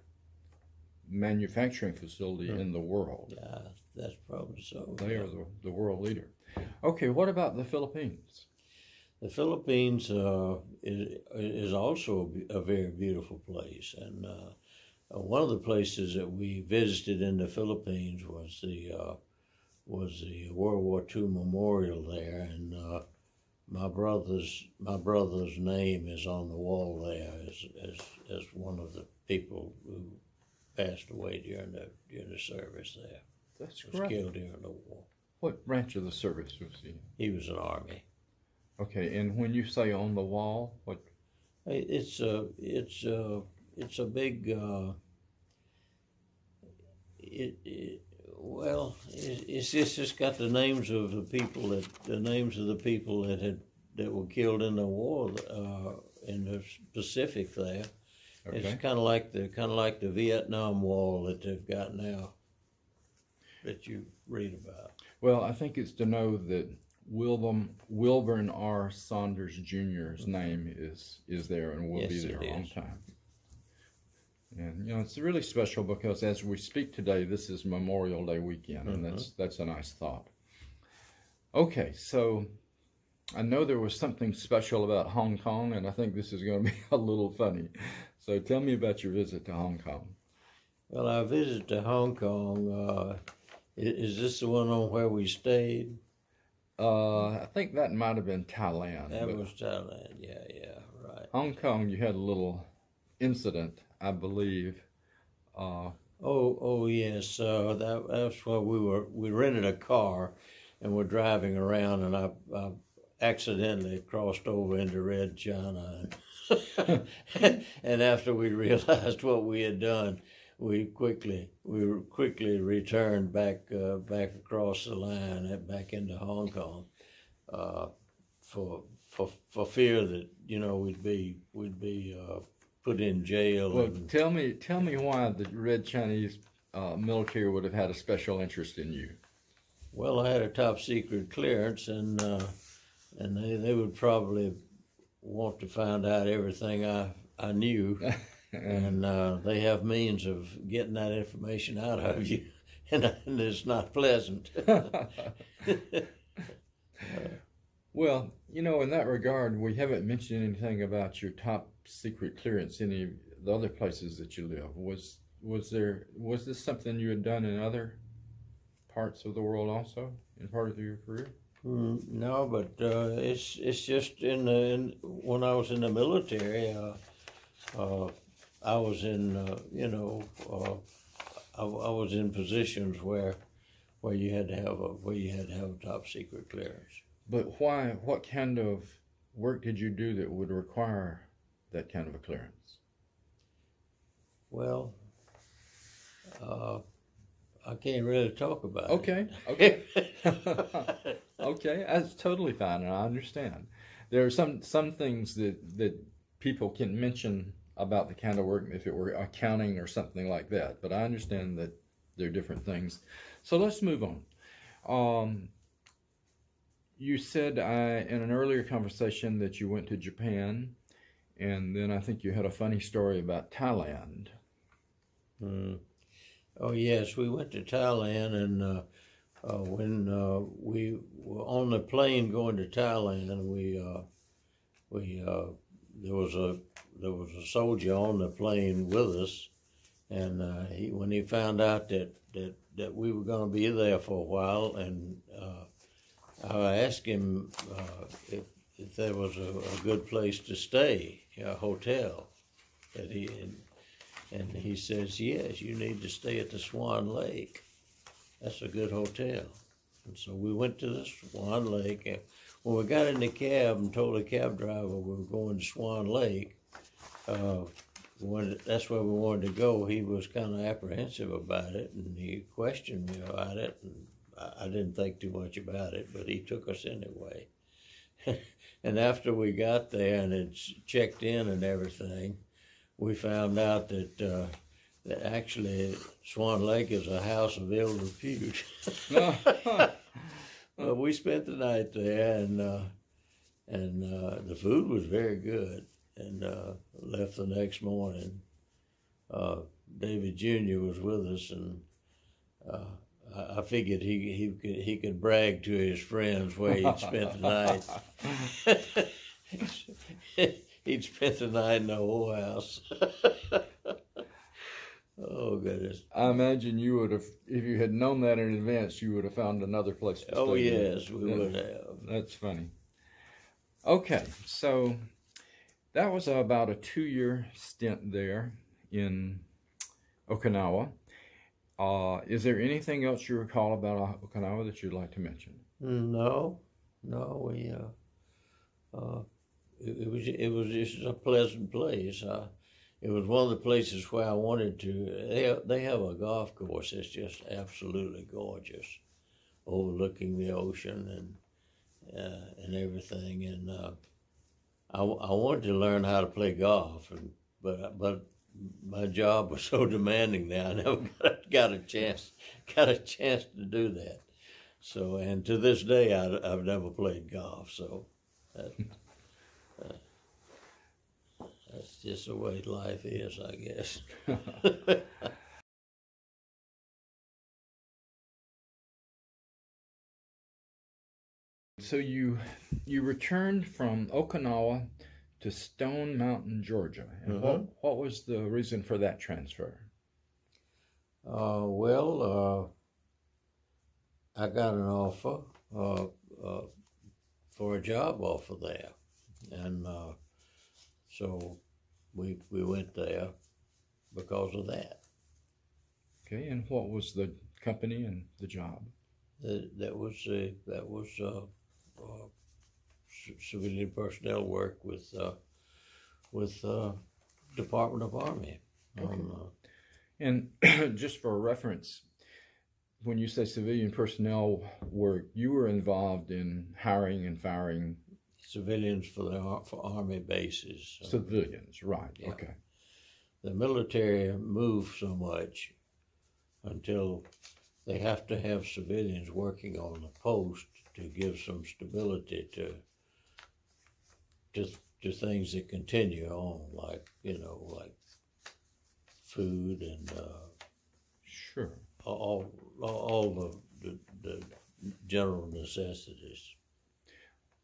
manufacturing facility Hmm. in the world. Yeah, that's probably so. They are the, the world leader. Okay, what about the Philippines? The Philippines uh, is is also a, very beautiful place, and uh, one of the places that we visited in the Philippines was the uh, was the World War II memorial there, and uh, my brother's my brother's name is on the wall there as as as one of the people who passed away during the during the service there. That's Was great. killed during the war. What branch of the service was he? He was an army. Okay, and when you say on the wall, what? It's a it's a it's a big uh, it, it well, it, it's just just got the names of the people that the names of the people that had that were killed in the war uh, in the Pacific there. Okay. It's kind of like the kind of like the Vietnam Wall that they've got now that you read about. Well, I think it's to know that Wilbur Wilburn R. Saunders Jr.'s name is is there and will Yes, be there a long time. And you know, it's really special because as we speak today, this is Memorial Day weekend, and that's that's a nice thought. Okay, so I know there was something special about Hong Kong, and I think this is going to be a little funny. So tell me about your visit to Hong Kong. Well, our visit to Hong Kong uh, is this the one on where we stayed? Uh, I think that might have been Thailand. That was Thailand. Yeah, yeah, right. Hong Kong, you had a little incident, I believe. Uh, Oh, oh yes. Uh, that that's where we were. We rented a car, and we're driving around, and I, I accidentally crossed over into Red China, and, and after we realized what we had done, we quickly we quickly returned back uh, back across the line and back into Hong Kong, uh, for for for fear that you know we'd be we'd be uh, put in jail. well, and, tell me, tell me why the Red Chinese uh, military would have had a special interest in you. Well, I had a top secret clearance, and uh, and they, they would probably want to find out everything I I knew, and uh, they have means of getting that information out of you, and, and it's not pleasant. well, you know, in that regard, we haven't mentioned anything about your top secret clearance. Any of the other places that you live was was there was this something you had done in other parts of the world also in part of your career? Mm, no, but uh, it's it's just in, the, in when I was in the military, uh, uh, I was in uh, you know uh, I, I was in positions where where you had to have a where you had to have a top secret clearance. But why? What kind of work did you do that would require that kind of a clearance? Well, uh, I can't really talk about it. Okay, okay, okay. That's totally fine, and I understand. There are some some things that that people can mention about the kind of work if it were accounting or something like that. But I understand that there are different things. So let's move on. Um, you said I, in an earlier conversation that you went to Japan, and then I think you had a funny story about Thailand. Mm. Oh yes, we went to Thailand, and uh, uh, when uh, we were on the plane going to Thailand, we uh, we uh, there was a there was a soldier on the plane with us, and uh, he when he found out that that, that we were going to be there for a while, and I asked him if if there was a, a good place to stay, a hotel, that he. And he says, Yes, you need to stay at the Swan Lake. That's a good hotel. And so we went to the Swan Lake. And when we got in the cab and told the cab driver we were going to Swan Lake, uh, that's where we wanted to go, he was kind of apprehensive about it and he questioned me about it. And I, I didn't think too much about it, but he took us anyway. and after we got there and it's checked in and everything, we found out that uh, that actually Swan Lake is a house of ill repute. but we spent the night there, and uh, and uh, the food was very good. And uh, left the next morning. Uh, David Jr. was with us, and uh, I, figured he he could he could brag to his friends where he'd spent the night. he'd spent the night in the whole house. oh goodness! I imagine you would have, if you had known that in advance, you would have found another place to Oh yes, we Yeah. would have. That's funny. Okay, so that was about a two-year stint there in Okinawa. Uh, is there anything else you recall about Okinawa that you'd like to mention? No, no, we uh, uh, it, it was it was just a pleasant place. Uh, it was one of the places where I wanted to. They they have a golf course that's just absolutely gorgeous, overlooking the ocean and uh, and everything. And uh, I I wanted to learn how to play golf, and but but my job was so demanding now I never got, got a chance got a chance to do that. So and to this day I, I've never played golf. So. That, uh, that's just the way life is, I guess. so you you returned from Okinawa to Stone Mountain, Georgia. And what, Mhm. what was the reason for that transfer? Uh, well, uh, I got an offer uh, uh, for a job offer there, and uh, so we we went there because of that. Okay, and what was the company and the job? That, that was uh, that was uh, uh, civilian personnel work with uh, with uh, Department of Army. Okay. On, uh, And just for reference, when you say civilian personnel work, you were involved in hiring and firing civilians for the for army bases. Civilians, right? Yeah. Okay. the military move so much until they have to have civilians working on the post to give some stability to to to things that continue on, like you know, like food and uh, Sure. all all, all the, the the general necessities.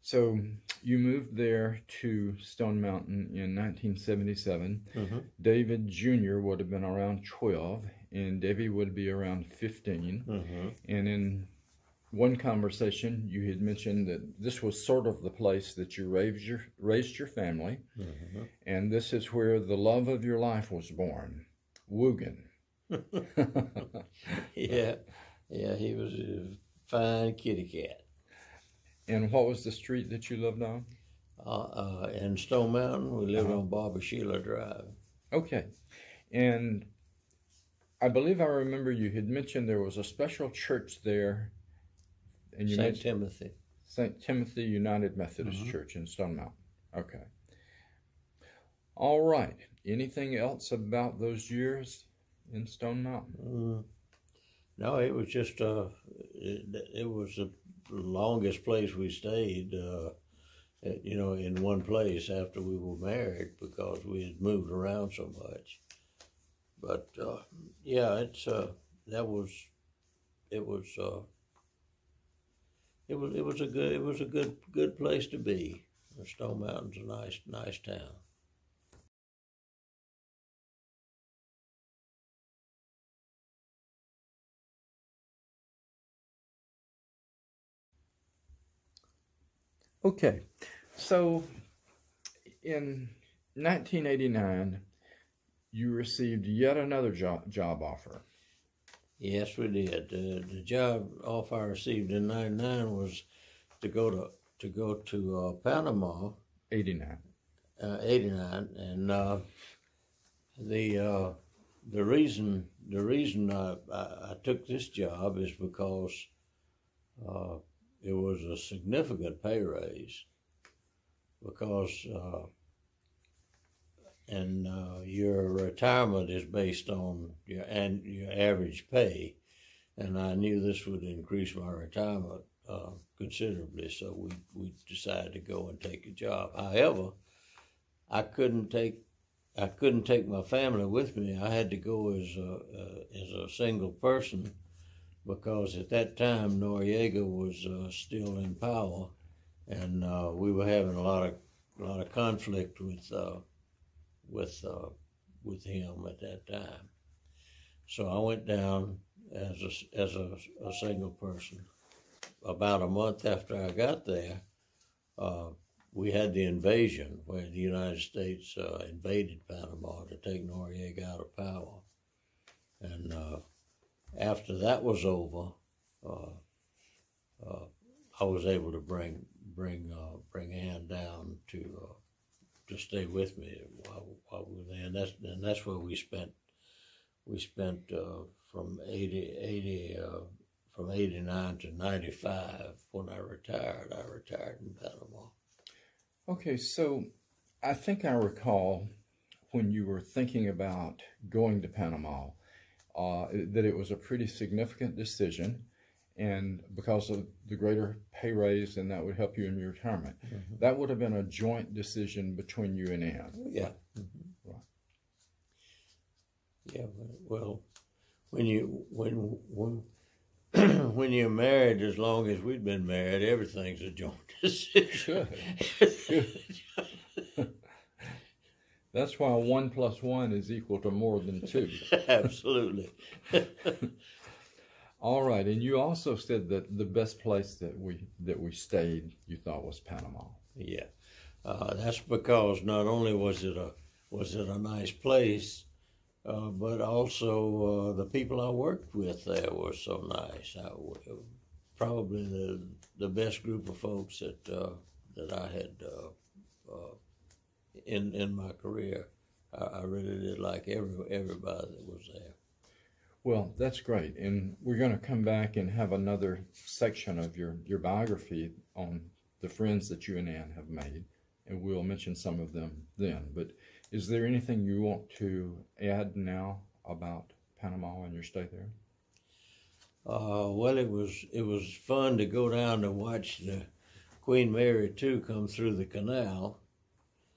So you moved there to Stone Mountain in 1977. Mm-hmm. David Jr. would have been around 12, and Debbie would be around 15. Mm-hmm. And in one conversation, you had mentioned that this was sort of the place that you raised your raised your family, Mm-hmm. and this is where the love of your life was born, Woogan. Yeah, yeah, he was a fine kitty cat. and what was the street that you lived on? Uh, uh, in Stone Mountain, we lived Uh-huh. on Barbara Sheila Drive. Okay, and I believe I remember you had mentioned there was a special church there, and you St. mentioned Timothy. St. Timothy United Methodist Mhm. Church in Stone Mountain. Okay. All right. Anything else about those years in Stone Mountain? Mm. No, it was just uh, it, it was the longest place we stayed. Uh, at- you know, in one place after we were married because we had moved around so much. But uh, yeah, it's uh, that was it was uh, it was it was a good it was a good good place to be. Stone Mountain's a nice nice town. Okay. So in 1989, you received yet another job, job offer. Yes, we did. Uh, the job offer I received in '99 was to go to to go to uh, Panama, 89. uh, '89, and uh, the uh, the reason the reason I, I, I took this job is because uh, it was a significant pay raise. Because uh, and uh, your retirement is based on your and your average pay, and I knew this would increase my retirement uh, considerably, so we we decided to go and take a job. However, I couldn't take I couldn't take my family with me. I had to go as a uh, as a single person because at that time Noriega was uh, still in power, and uh, we were having a lot of a lot of conflict with uh, with uh, with him at that time. So I went down as a, as a, a single person. About a month after I got there, uh, we had the invasion where the United States uh, invaded Panama to take Noriega out of power. And uh, after that was over, uh, uh, I was able to bring bring bring Ann down to to stay with me while, while we were there, and that's and that's where we spent we spent uh, from 80, 80 uh, from 89 to 95 when I retired. I retired in Panama. Okay, so I think I recall when you were thinking about going to Panama uh, that it was a pretty significant decision, and because of the greater pay raise, and that would help you in your retirement. Mm-hmm. That would have been a joint decision between you and Ann. Yeah. Mm-hmm. Right. Yeah. Well, when you when when when you're married, as long as we've been married, everything's a joint decision. That's why one plus one is equal to more than two. Absolutely. All right, and you also said that the best place that we that we stayed you thought was Panama. Yeah, uh, that's because not only was it a was it a nice place, uh, but also uh, the people I worked with there were so nice. I, probably the the best group of folks that uh, that I had uh, uh, in in my career. I, I, really did like every everybody that was there. Well, that's great, and we're going to come back and have another section of your your biography on the friends that you and Ann have made, and we'll mention some of them then. But is there anything you want to add now about Panama and your stay there? Uh, well, it was it was fun to go down and watch the Queen Mary two come through the canal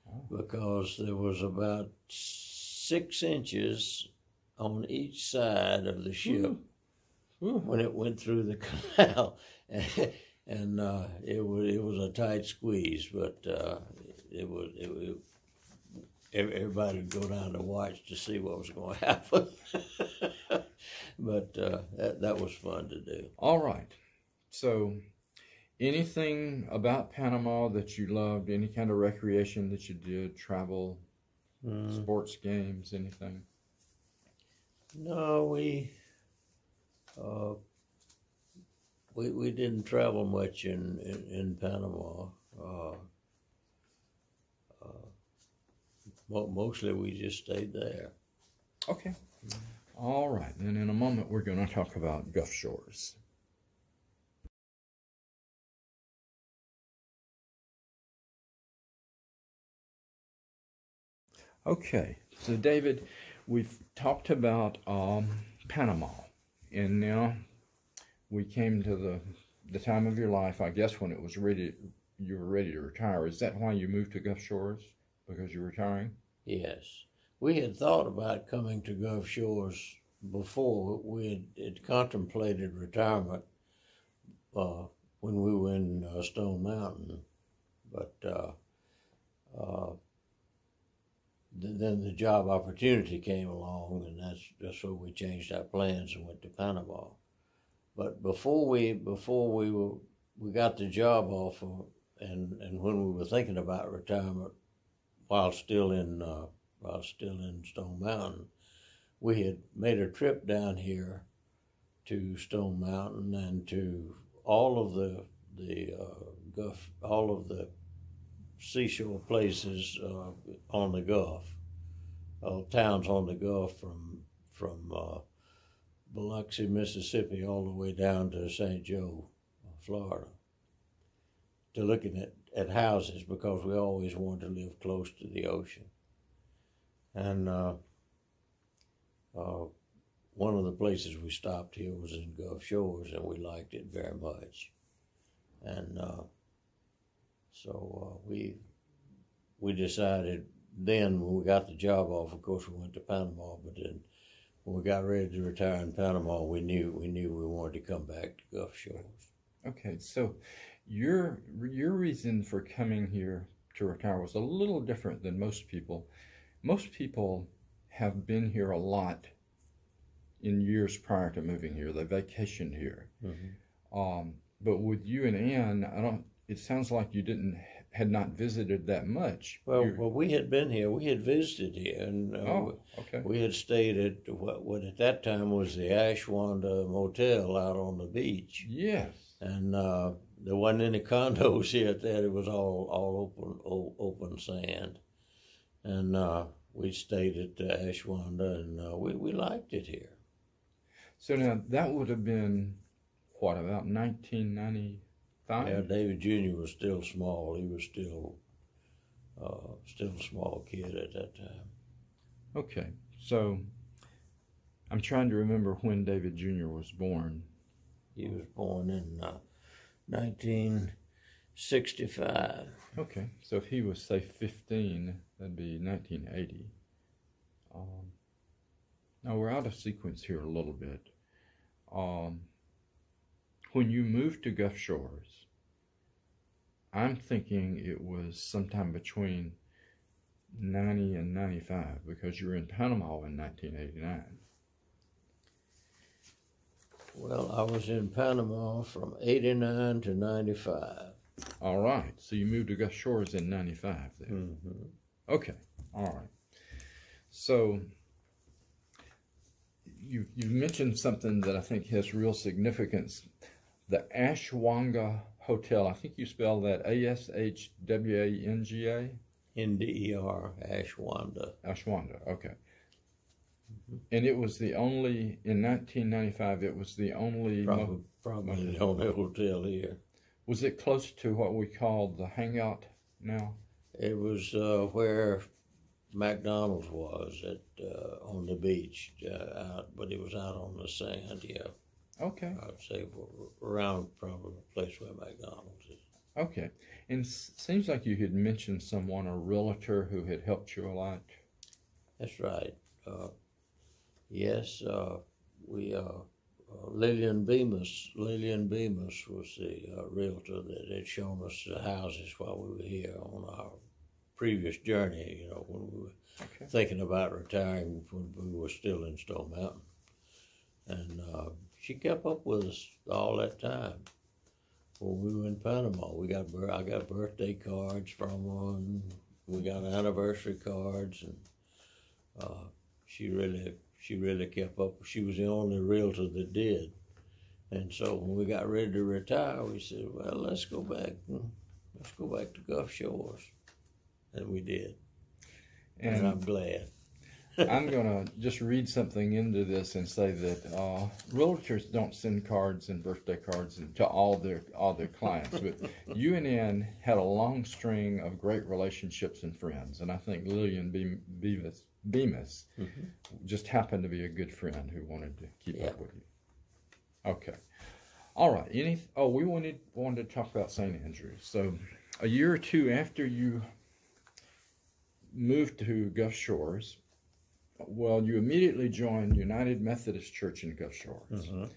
oh. because there was about six inches on each side of the ship. Ooh. when it went through the canal, and, and uh, it was it was a tight squeeze, but uh, it was it, it, everybody would go down to watch to see what was going to happen. but uh, that, that was fun to do. All right. So, anything about Panama that you loved? Any kind of recreation that you did? Travel, mm. sports games, anything? No, we. Uh, we, we didn't travel much in, in, in Panama. Uh, well, mostly we just stayed there. Okay. All right. And in a moment, we're going to talk about Gulf Shores. Okay. So, David, we've talked about um, Panama, and now we came to the the time of your life, I guess, when it was ready. You were ready to retire. Is that why you moved to Gulf Shores? because you're retiring? Yes. We had thought about coming to Gulf Shores before. We had, had contemplated retirement uh, when we were in uh, Stone Mountain, but uh, uh then the job opportunity came along, and that's that's where we changed our plans and went to Panama. But before we before we were we got the job offer, and and when we were thinking about retirement, while still in uh, while still in Stone Mountain, we had made a trip down here to Stone Mountain and to all of the the uh, Gulf, all of the seashore places uh, on the Gulf, uh, towns on the Gulf from from uh, Biloxi, Mississippi, all the way down to St. Joe, Florida, to looking at at houses because we always wanted to live close to the ocean. And uh, uh, one of the places we stopped here was in Gulf Shores, and we liked it very much. And uh, so uh, we we decided then when we got the job off. Of course, we went to Panama, but then when we got ready to retire in Panama, we knew we knew we wanted to come back to Gulf Shores. Okay, so your your reason for coming here to retire was a little different than most people. Most people have been here a lot in years prior to moving here. They vacationed here. Mm-hmm. Um, but with you and Ann, I don't. It sounds like you didn't had not visited that much. Well, You're, well, we had been here. We had visited here, and uh, oh, okay. we had stayed at what, what at that time was the Ashwanda Motel out on the beach. Yes. And uh, there wasn't any condos here. That it was all all open open sand, and uh, we stayed at uh, Ashwanda, and uh, we we liked it here. So now that would have been what about 1995? Yeah, David Jr. was still small. He was still uh, still a small kid at that time. Okay, so I'm trying to remember when David Jr. was born. He was born in uh, 1965. Okay, so if he was say 15, that'd be 1980. Um, now we're out of sequence here a little bit. Um, when you moved to Gulf Shores, I'm thinking it was sometime between 90 and 95 because you were in Panama in 1989. Well, I was in Panama from 89 to 95. All right, so you moved to Gulf Shores in 95 then. Mm-hmm. Okay, all right. So you you mentioned something that I think has real significance. The Ashwanga Hotel. I think you spell that A S H W A N G A. N-D-E-R, Ashwanda. Ashwanda. Okay. And it was the only in 1995. It was the only. mo- Probably, probably the only hotel here. was it close to what we call the Hangout now? It was uh, where McDonald's was at uh, on the beach, uh, out, but it was out on the sand. Yeah, Okay. I'd say around probably the place where McDonald's is. Okay. And seems like you had mentioned someone, a realtor who had helped you a lot. That's right. Uh, yes, uh, we uh, uh, Lillian Bemis. Lillian Bemis was the uh, realtor that had shown us the houses while we were here on our previous journey. You know, when we were Okay. thinking about retiring when we were still in Stone Mountain, and uh, she kept up with us all that time. When we were in Panama, we got I got birthday cards from her, and we got anniversary cards, and uh, she really she really kept up. She was the only realtor that did, and so when we got ready to retire, we said, "Well, let's go back. Let's go back to Gulf Shores," and we did, and, And I'm glad. I'm going to just read something into this and say that uh, realtors don't send cards and birthday cards to all their all their clients, but you and Ann had a long string of great relationships and friends, and I think Lillian Beavis, Bemis Mhm. just happened to be a good friend who wanted to keep Yeah. up with you. Okay, all right. Any? Oh, we wanted wanted to talk about St. Andrews. So, a year or two after you moved to Gulf Shores, well, you immediately joined United Methodist Church in Gulf Shores. Mhm.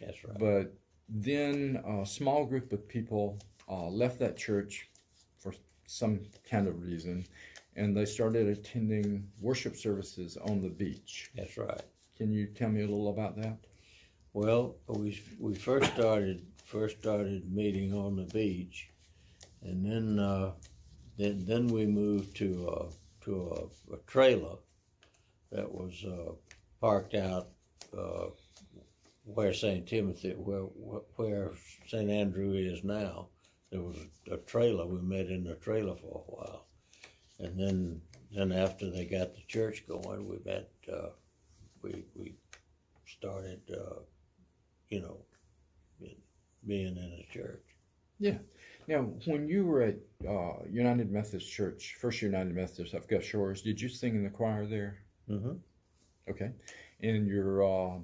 That's right. But then a small group of people uh, left that church for some kind of reason, and they started attending worship services on the beach. That's right. Can you tell me a little about that? Well, we we first started first started meeting on the beach, and then uh, then then we moved to uh, to a, a trailer that was uh, parked out uh, where St. Timothy where where St. Andrew is now. There was a trailer. We met in the trailer for a while, and then then after they got the church going, we met. Uh, we we started. Uh, you know, being in a church. Yeah. Now, when you were at uh, United Methodist Church, First United Methodist of Gulf Shores, did you sing in the choir there? Mm-hmm. Okay, and your uh,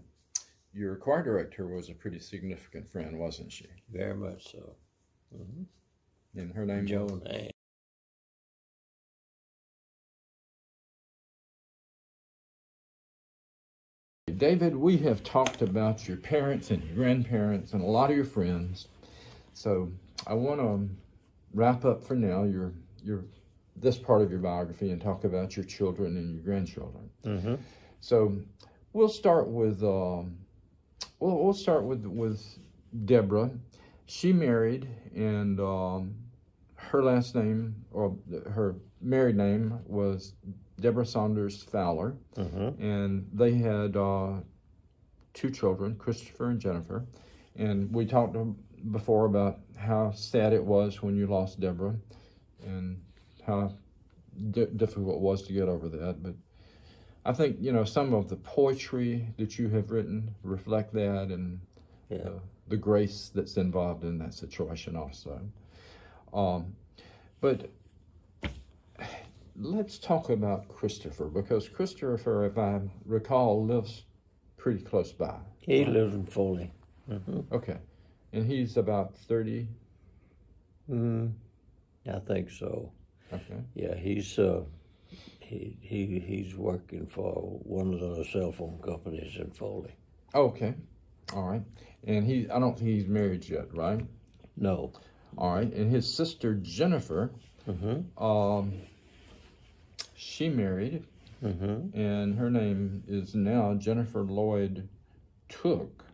your choir director was a pretty significant friend, wasn't she? Very much so. Mm-hmm. And her name Joan. David, we have talked about your parents and your grandparents and a lot of your friends. So I want to wrap up for now your your this part of your biography and talk about your children and your grandchildren. Mm-hmm. So we'll start with um, we'll we'll start with with Deborah. She married, and um, her last name or her married name was Deborah Saunders Fowler Mm-hmm. and they had uh, two children, Christopher and Jennifer. And we talked before about how sad it was when you lost Deborah, and how di- difficult it was to get over that. But I think you know some of the poetry that you have written reflect that, and Yeah. uh, the grace that's involved in that situation also. Um, but let's talk about Christopher because Christopher, if I recall, lives pretty close by. He right? lives in Foley. hmm Okay, and he's about thirty. Mm, I think so. Okay, Yeah, he's uh, he he he's working for one of the cell phone companies in Foley. okay, all right. And he, I don't think he's married yet, right? No. All right. And his sister Jennifer, Mm-hmm. um, she married, Mm-hmm. and her name is now Jennifer Lloyd Took.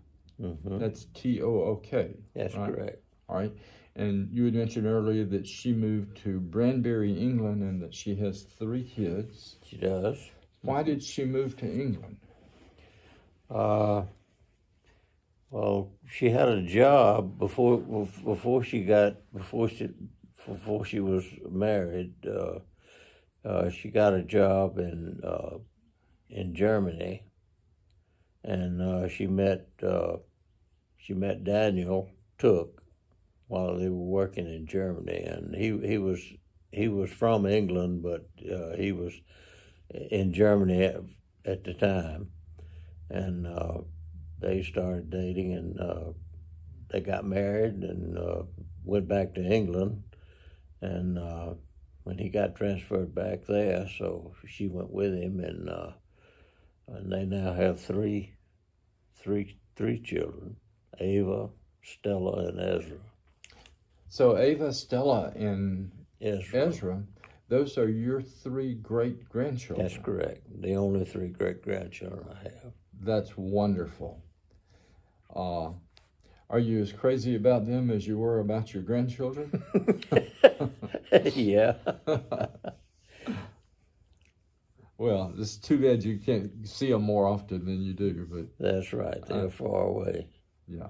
Mm-hmm. That's T O O K. That's right. correct. All right. And you had mentioned earlier that she moved to Banbury, England, and that she has three kids. She does. Why did she move to England? Uh, well, she had a job before before she got before she before she was married. Uh, uh, she got a job in uh, in Germany, and uh, she met uh, she met Daniel Took while they were working in Germany, and he he was he was from England, but uh, he was in Germany at, at the time, and uh, they started dating, and uh, they got married, and uh, went back to England, and uh, when he got transferred back there, so she went with him, and uh, and they now have three, three, three children: Ava, Stella, and Ezra. So Ava, Stella, and Ezra. Ezra, those are your three great grandchildren. That's correct. The only three great grandchildren I have. That's wonderful. Uh, are you as crazy about them as you were about your grandchildren? yeah. well, it's too bad you can't see them more often than you do, but That's right. They're Uh, far away. yeah.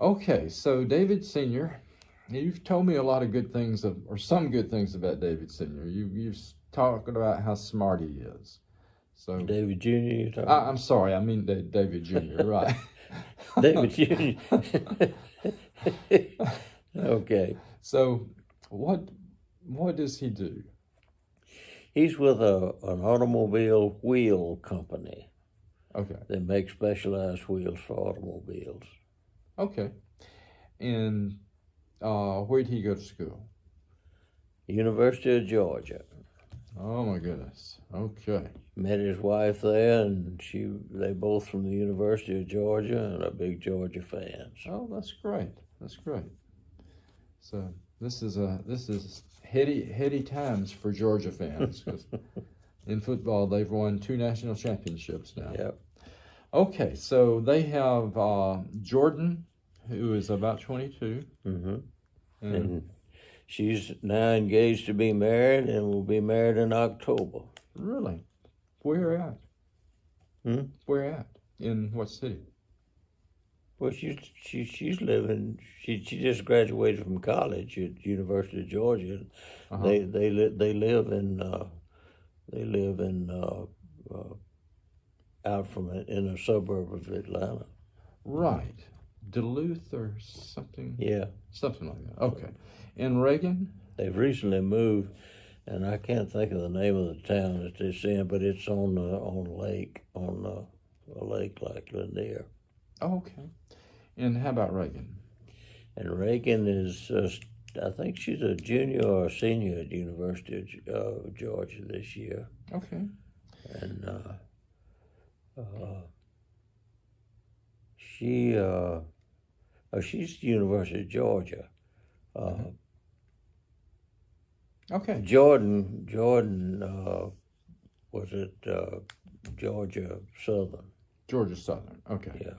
Okay, so David Sr., you've told me a lot of good things, of, or some good things about David Sr. You, you've talked about how smart he is. So, David talking? I, I'm sorry, I mean Da- David Jr., right? David Jr. okay. So, what what does he do? He's with a an automobile wheel company Okay, that makes specialized wheels for automobiles. okay. And uh, where did he go to school? University of Georgia. Oh my goodness. Okay. Met his wife there, and she they both from the University of Georgia and are big Georgia fans. Oh, that's great. That's great. So this is a this is heady heady times for Georgia fans because in football they've won two national championships now. Yep. Okay, so they have uh, Jordan, who is about twenty two, hmm and she's now engaged to be married, and will be married in October. really, where at? Hmm? Where at? In what city? Well, she's she, she's living. She she just graduated from college at University of Georgia. Uh-huh. They they li- they live in uh, they live in uh, uh, out from a, in a suburb of Atlanta. Right, Duluth or something. Yeah, Something like that. Okay, and Reagan. they've recently moved, and I can't think of the name of the town that they're in, but it's on the on a lake on uh, a lake like Lanier. Oh, okay. And how about Reagan? And Reagan is, uh, I think she's a junior or a senior at University of uh, Georgia this year. Okay. And uh, uh, she, uh, oh, she's at University of Georgia. Uh, Okay. Jordan, Jordan uh, was it uh, Georgia Southern. Georgia Southern. Okay. Yeah.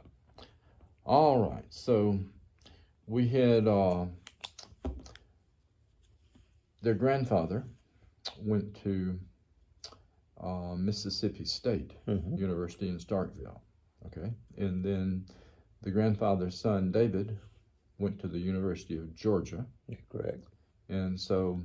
All right. So we had uh, their grandfather went to uh, Mississippi State Mhm. University in Starkville. Okay. And then the grandfather's son, David, went to the University of Georgia. You're correct. And so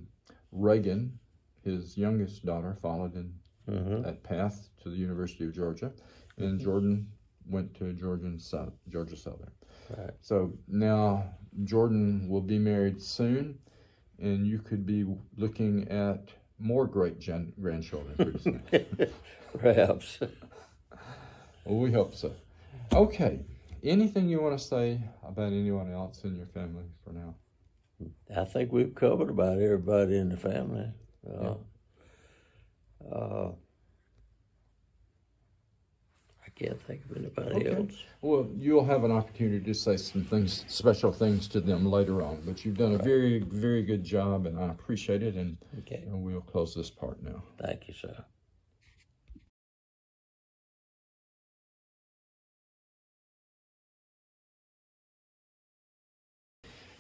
Reagan, his youngest daughter followed in hmm that path to the University of Georgia, and Jordan went to Georgian South, Georgia Southern. Right. So now Jordan will be married soon, and you could be looking at more great gen- grandchildren. Perhaps. well, we hope so. Okay. Anything you want to say about anyone else in your family for now? I think we've covered about everybody in the family. Uh, uh, I can't think of anybody Okay. else. Well, you'll have an opportunity to say some things, special things to them later on. But you've done a very, very good job, and I appreciate it. And, Okay. and we'll close this part now. Thank you, sir.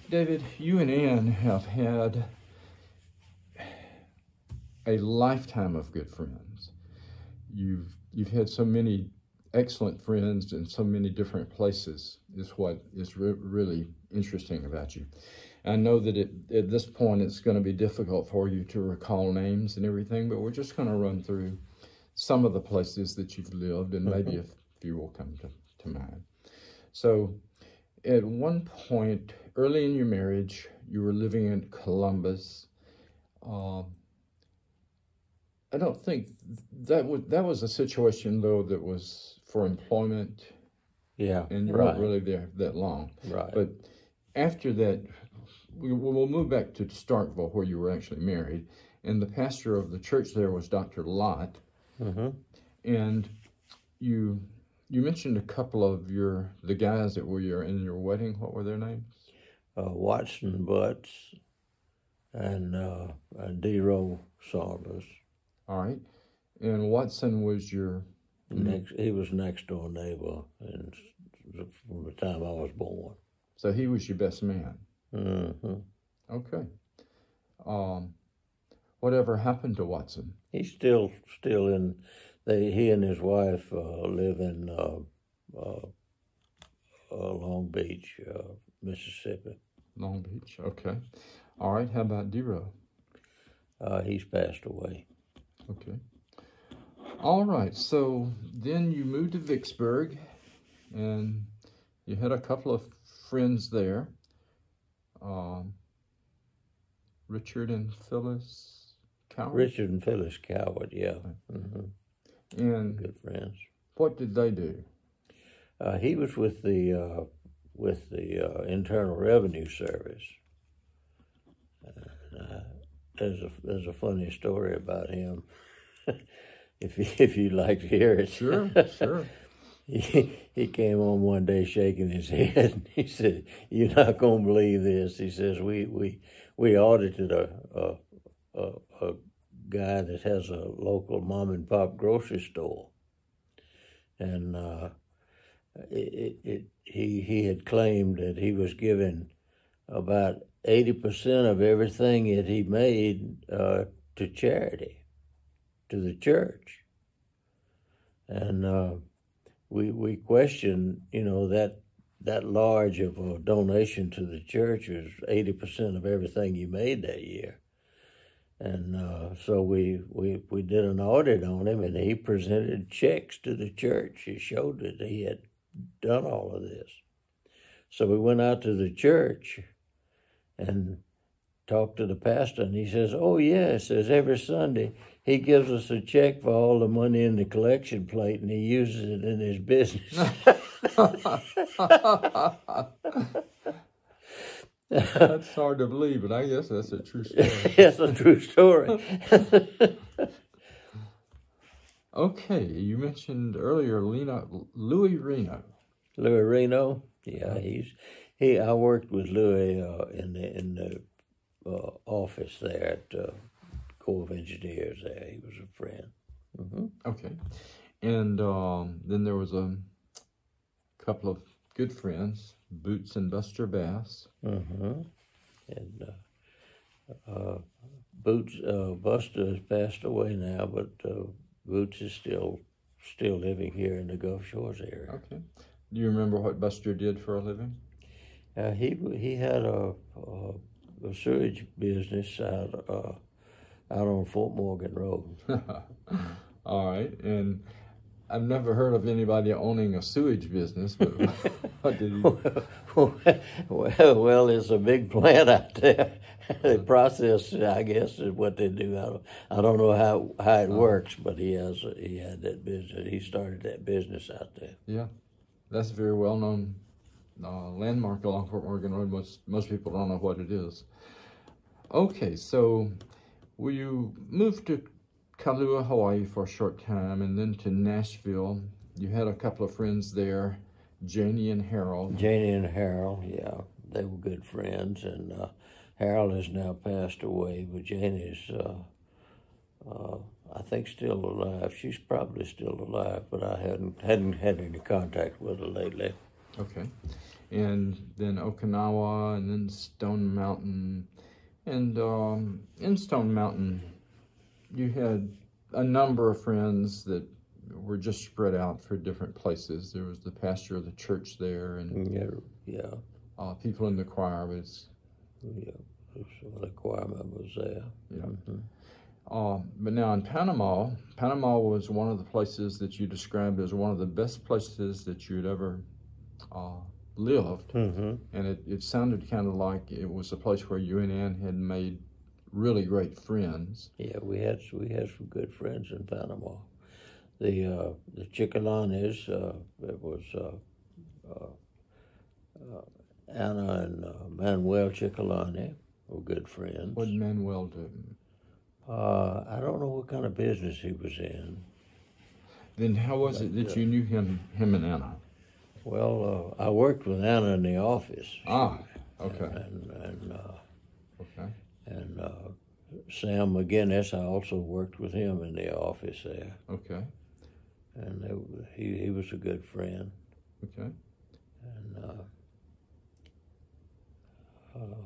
David, you and Anne have had a lifetime of good friends. You've you've had so many excellent friends in so many different places. Is what is re- really interesting about you. I know that it, at this point it's going to be difficult for you to recall names and everything, but we're just going to run through some of the places that you've lived, and maybe a few will come to, to mind. So, at one point early in your marriage, you were living in Columbus. Um, I don't think that was that was a situation though that was for employment, Yeah. and you right. weren't really there that long. right. But after that, we, we'll move back to Starkville where you were actually married, and the pastor of the church there was Dr. Lott, hmm and you you mentioned a couple of your the guys that were your in your wedding. What were their names? uh, Watson Butts and uh, and Dero Saunders. All right. And Watson was your Next, he was next door neighbor, and from the time I was born. so he was your best man. hmm Okay. Um, whatever happened to Watson? He's still still in. They he and his wife uh, live in uh, uh, uh, Long Beach, uh, Mississippi. Long Beach. Okay. All right. How about Dero? Uh, he's passed away. Okay. All right. So then you moved to Vicksburg, and you had a couple of friends there. Um, Richard and Phyllis Coward. Richard and Phyllis Coward, yeah, hmm And good friends. what did they do? Uh, he was with the uh, with the uh, Internal Revenue Service. Uh, there's a there's a funny story about him. if you, if you'd like to hear it, Sure, sure. he, he came on one day shaking his head. And he said, "You're not gonna believe this." He says, "We we we audited a a, a, a guy that has a local mom and pop grocery store, and uh, it, it, he he had claimed that he was giving about eighty percent of everything that he made uh, to charity, to the church, and." Uh, we we question, you know, that that large of a donation to the church was eighty percent of everything you made that year, and uh, so we we we did an audit on him, and he presented checks to the church. He showed that he had done all of this. So we went out to the church, and talked to the pastor, and he says, "Oh yeah," he says every Sunday he gives us a check for all the money in the collection plate, and he uses it in his business. That's hard to believe, but I guess that's a true story. It's a true story. Okay, you mentioned earlier Lena, Louis Reno. Louis Reno, yeah, he's he. I worked with Louis uh, in the in the uh, office there at uh, Corps of Engineers. There, he was a friend. hmm Okay, and um, then there was a couple of good friends, Boots and Buster Bass. hmm And uh, uh, Boots uh, Buster has passed away now, but uh, Boots is still still living here in the Gulf Shores area. Okay, do you remember what Buster did for a living? Uh, he he had a, a, a sewage business out uh, out on Fort Morgan Road. All right, and I've never heard of anybody owning a sewage business, but what did he? well, well, it's a big plant out there. they process, I guess, is what they do. I don't, I don't know how how it works, but he has he had that business. He started that business out there. Yeah, that's a very well known uh, landmark along Fort Morgan Road. Most most people don't know what it is. Okay, so will you move to Kailua, Hawaii for a short time, and then to Nashville. You had a couple of friends there, Janie and Harold. Janie and Harold, yeah, they were good friends, and uh, Harold has now passed away, but Janie's, uh, uh, I think, still alive. She's probably still alive, but I hadn't hadn't had any contact with her lately. Okay, and then Okinawa, and then Stone Mountain, and um, in Stone Mountain you had a number of friends that were just spread out for different places. There was the pastor of the church there, and yeah, yeah, uh, people in the choir. But it's, yeah, the choir members there. Yeah. Mm-hmm. Uh, but now in Panama, Panama was one of the places that you described as one of the best places that you'd ever uh, lived, mm-hmm. and it, it sounded kind of like it was a place where you and Ann had made really great friends. Yeah, we had we had some good friends in Panama. The uh, the Chicolanes, uh, it was uh, uh, uh Anna and uh, Manuel Chicolane were good friends. What did Manuel do? I don't know what kind of business he was in. Then how was but, it that you knew him him and Anna? Well, I worked with Anna in the office. Ah, okay. And, and, and okay and uh, Sam McGinnis, I also worked with him in the office there. Okay. And they, he he was a good friend. Okay. And uh, uh,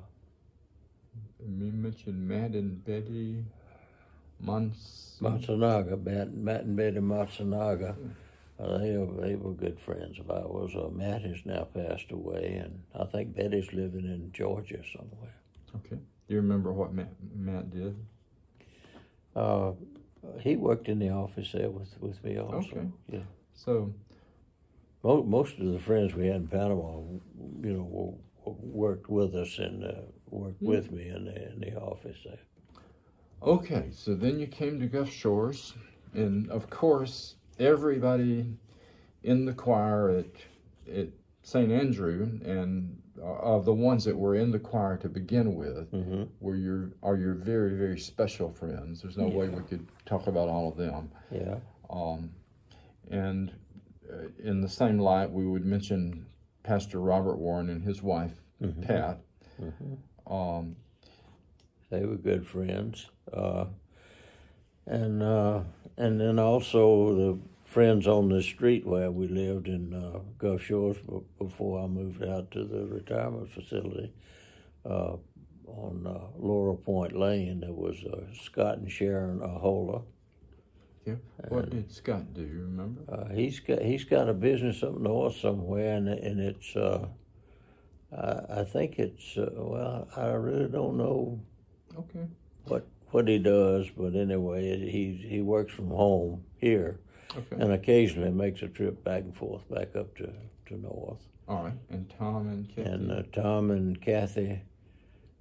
you mentioned Matt and Betty Mons Matsunaga, Matt, Matt and Betty Matsunaga. Uh, they, were, they were good friends of ours. Uh, Matt has now passed away, and I think Betty's living in Georgia somewhere. Okay. Do you remember what Matt, Matt did? Uh, he worked in the office there with, with me also. Okay. Yeah. So, most, most of the friends we had in Panama, you know, worked with us and uh, worked yeah. with me in the, in the office there. Okay, so then you came to Gulf Shores, and of course, everybody in the choir at, at St. Andrew and of the ones that were in the choir to begin with mm-hmm. were your are your very very special friends. There's no yeah. way we could talk about all of them. Yeah. Um, and uh, in the same light, we would mention Pastor Robert Warren and his wife mm-hmm. Pat. Mm-hmm. Um, they were good friends, uh, and uh, and then also the friends on the street where we lived in uh, Gulf Shores before I moved out to the retirement facility uh, on uh, Laurel Point Lane. There was uh, Scott and Sharon Ahola. Yeah. What and, did Scott do? You remember? Uh, he's got he's got a business up north somewhere, and and it's uh, I, I think it's well I really don't know. Okay. What what he does, but anyway, he he works from home here Okay. And occasionally makes a trip back and forth back up to, to North. All right. And Tom and Kathy? And uh, Tom and Kathy,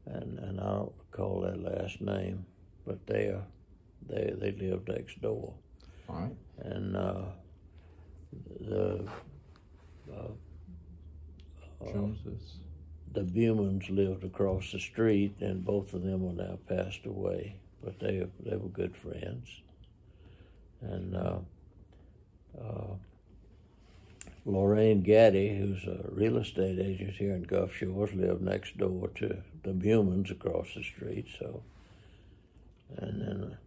and, and I don't recall that last name, but they, uh, they, they live next door. All right. And uh, the uh, Joneses. The Bumans lived across the street, and both of them are now passed away. But they they were good friends, and uh, Lorraine Gaddy, who's a real estate agent here in Gulf Shores, lived next door to the Bumans across the street. So, and then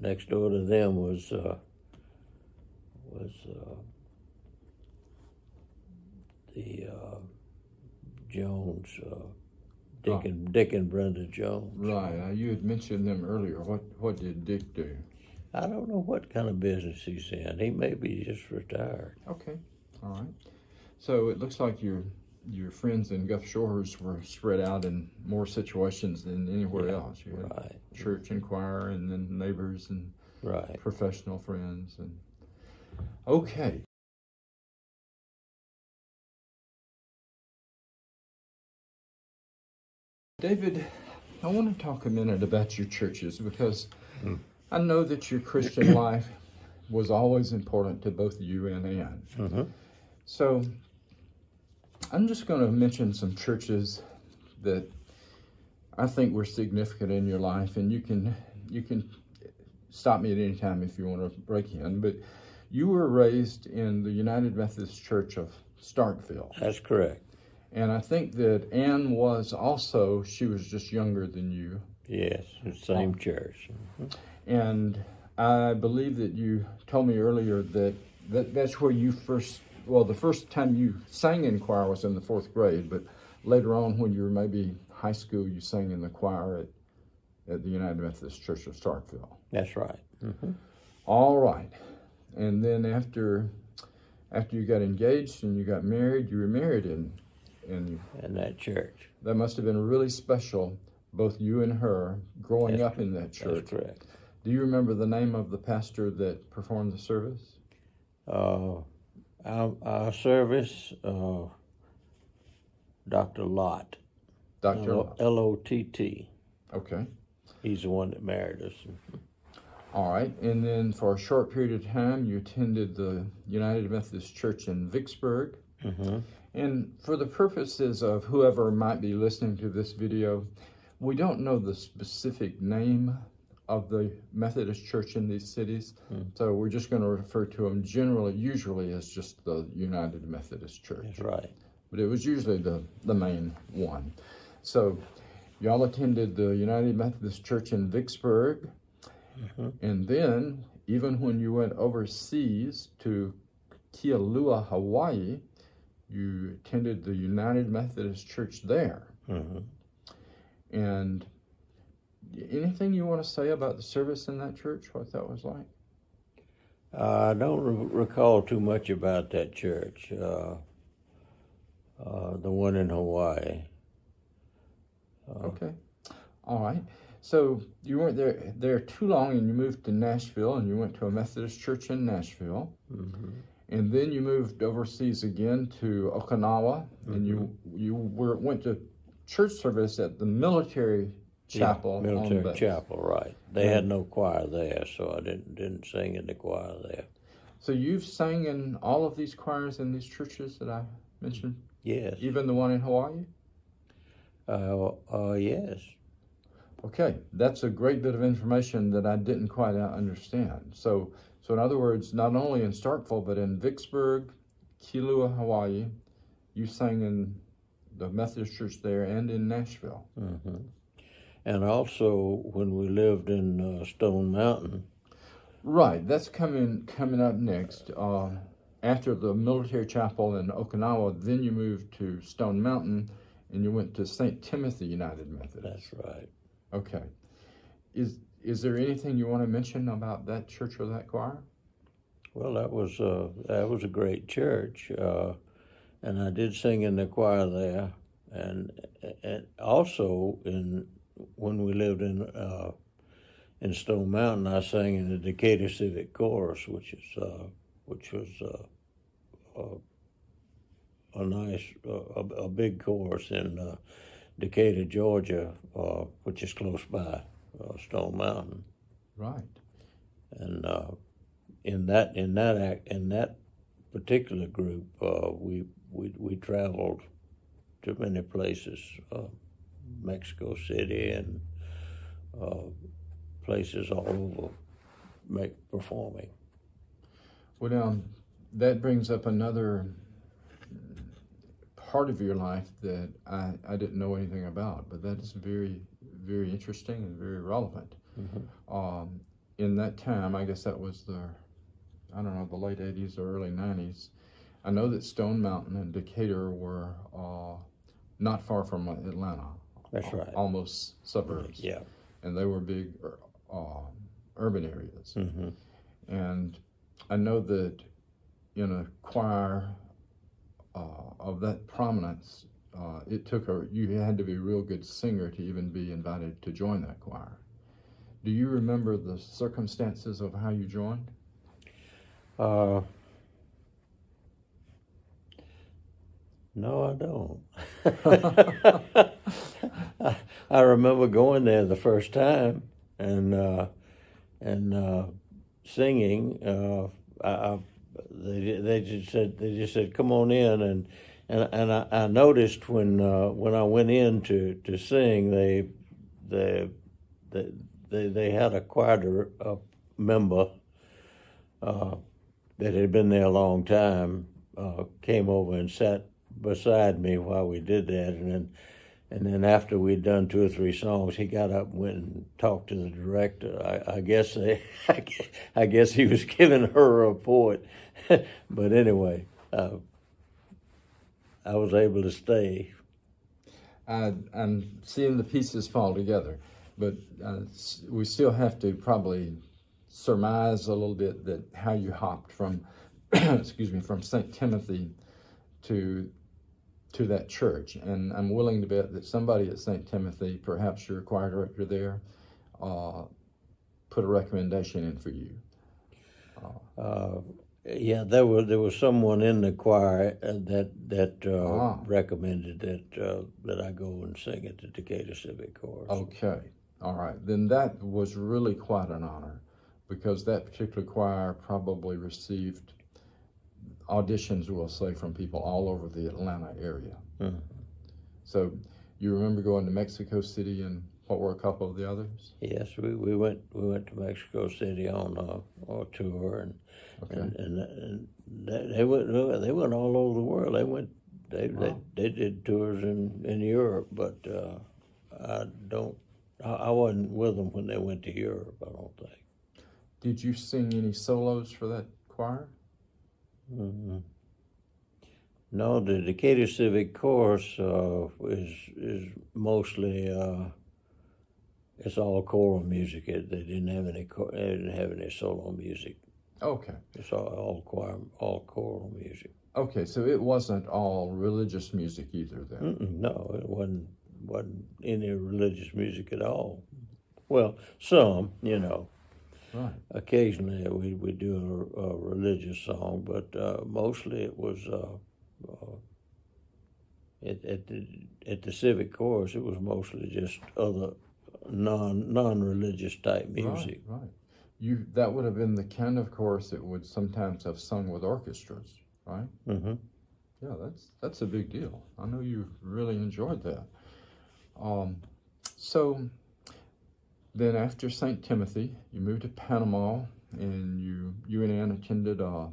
next door to them was uh, was uh, the uh, Jones, uh, Dick and Dick and Brenda Jones. Right. you had mentioned them earlier. What what did Dick do? I don't know what kind of business he's in. He may be just retired. Okay, all right. So it looks like your your friends in Gulf Shores were spread out in more situations than anywhere Yeah, else. You had Right, church and choir, and then neighbors and right. professional friends. And okay, David, I want to talk a minute about your churches because hmm. I know that your Christian life was always important to both you and Ann. hmm So I'm just going to mention some churches that I think were significant in your life, and you can you can stop me at any time if you want to break in. But you were raised in the United Methodist Church of Starkville, That's correct. and I think that Ann was also she was just younger than you, Yes, the same church. And I believe that you told me earlier that, that that's where you first, well, the first time you sang in choir was in the fourth grade, but later on when you were maybe high school, you sang in the choir at, at the United Methodist Church of Starkville. That's right. hmm All right. And then after after you got engaged and you got married, you were married in in In that church. that must have been really special, both you and her growing That's up in that church. That's correct. Do you remember the name of the pastor that performed the service? Uh, our, our service, uh, Dr. Lott, Dr. L O T T. Okay. He's the one that married us. All right. And then for a short period of time, you attended the United Methodist Church in Vicksburg. hmm And for the purposes of whoever might be listening to this video, we don't know the specific name of the Methodist church in these cities. Hmm. So we're just going to refer to them generally, usually as just the United Methodist Church. That's right. but it was usually the, the main one. So, y'all attended the United Methodist Church in Vicksburg, Mhm. and then even when you went overseas to Kailua, Hawaii, you attended the United Methodist Church there. hmm And anything you want to say about the service in that church? What that was like? I don't re- recall too much about that church, uh, uh, the one in Hawaii. Uh, Okay. All right. So you weren't there there too long, and you moved to Nashville, and you went to a Methodist church in Nashville, mhm. and then you moved overseas again to Okinawa, and you you were went to church service at the military chapel. Yeah, military base. chapel, right? They had no choir there, so I didn't didn't sing in the choir there. So you've sang in all of these choirs in these churches that I mentioned, Yes, even the one in Hawaii. uh, uh, yes, Okay, that's a great bit of information that I didn't quite uh, understand. So, so in other words, not only in Starkville, but in Vicksburg, Kailua, Hawaii, you sang in the Methodist church there and in Nashville. hmm and also when we lived in uh, Stone Mountain. Right, that's coming coming up next. Uh, after the military chapel in Okinawa, then you moved to Stone Mountain, and you went to St. Timothy United Methodist. That's right. Okay, is is there anything you want to mention about that church or that choir? Well, that was uh, that was a great church, uh, and I did sing in the choir there, and and also in when we lived in uh, in Stone Mountain, I sang in the Decatur Civic Chorus, which is uh, which was uh, a, a nice uh, a, a big chorus in uh, Decatur, Georgia, uh, which is close by uh, Stone Mountain Right. and uh, in that in that act in that particular group, uh, we we we traveled to many places, uh, Mexico City and uh, places all over, make performing. Well, now that brings up another part of your life that I, I didn't know anything about, but that is very, very interesting and very relevant. Mhm. Um, in that time, I guess that was the, I don't know, the late 80s or early 90s. I know that Stone Mountain and Decatur were uh, not far from Atlanta. That's right. Almost suburbs. Yeah. And they were big uh, urban areas. hmm And I know that in a choir uh, of that prominence, uh, it took a you had to be a real good singer to even be invited to join that choir. Do you remember the circumstances of how you joined? Uh, no, I don't. I, remember going there the first time and uh, and uh, singing. Uh, I, I, they they just said they just said come on in and and and I, I noticed when uh, when I went in to, to sing they they they they, they had a choir a member uh, that had been there a long time uh, came over and sat beside me while we did that and then and then after we'd done two or three songs, he got up and went and talked to the director. I, I guess they, I guess he was giving her a report. but anyway, uh, I was able to stay. I, I'm seeing the pieces fall together, but uh, we still have to probably surmise a little bit that how you hopped from, excuse me, from St. Timothy to to that church. And I'm willing to bet that somebody at St. Timothy, perhaps your choir director there, uh, put a recommendation in for you. Uh, yeah, there was there was someone in the choir uh, that that uh, ah. recommended that uh, that I go and sing at the Decatur Civic Chorus. Okay, all right. Then that was really quite an honor, because that particular choir probably received auditions, we'll say, from people all over the Atlanta area. Mm-hmm. So you remember going to Mexico City and what were a couple of the others? Yes, we, we went we went to Mexico City on a, a tour and okay. and, and, and they, they went they went all over the world. They went they wow. they, they did tours in, in Europe, but uh, I don't I, I wasn't with them when they went to Europe. I don't think. Did you sing any solos for that choir? Mm-hmm. No, the Decatur Civic Chorus uh, is is mostly uh, it's all choral music. It, they didn't have any they didn't have any solo music. Okay. It's all, all choir all choral music. Okay, so it wasn't all religious music either then. Mm-mm, no, it wasn't wasn't any religious music at all. Well, some, you know. Right. Occasionally we we do a, a religious song, but uh, mostly it was uh, uh, at, at the at the civic chorus. It was mostly just other non non religious type music. Right, right. You that would have been the kind of chorus that would sometimes have sung with orchestras, right? Mm-hmm. Yeah, that's that's a big deal. I know you really enjoyed that. Um, so then after St. Timothy, you moved to Panama and you, you and Ann attended a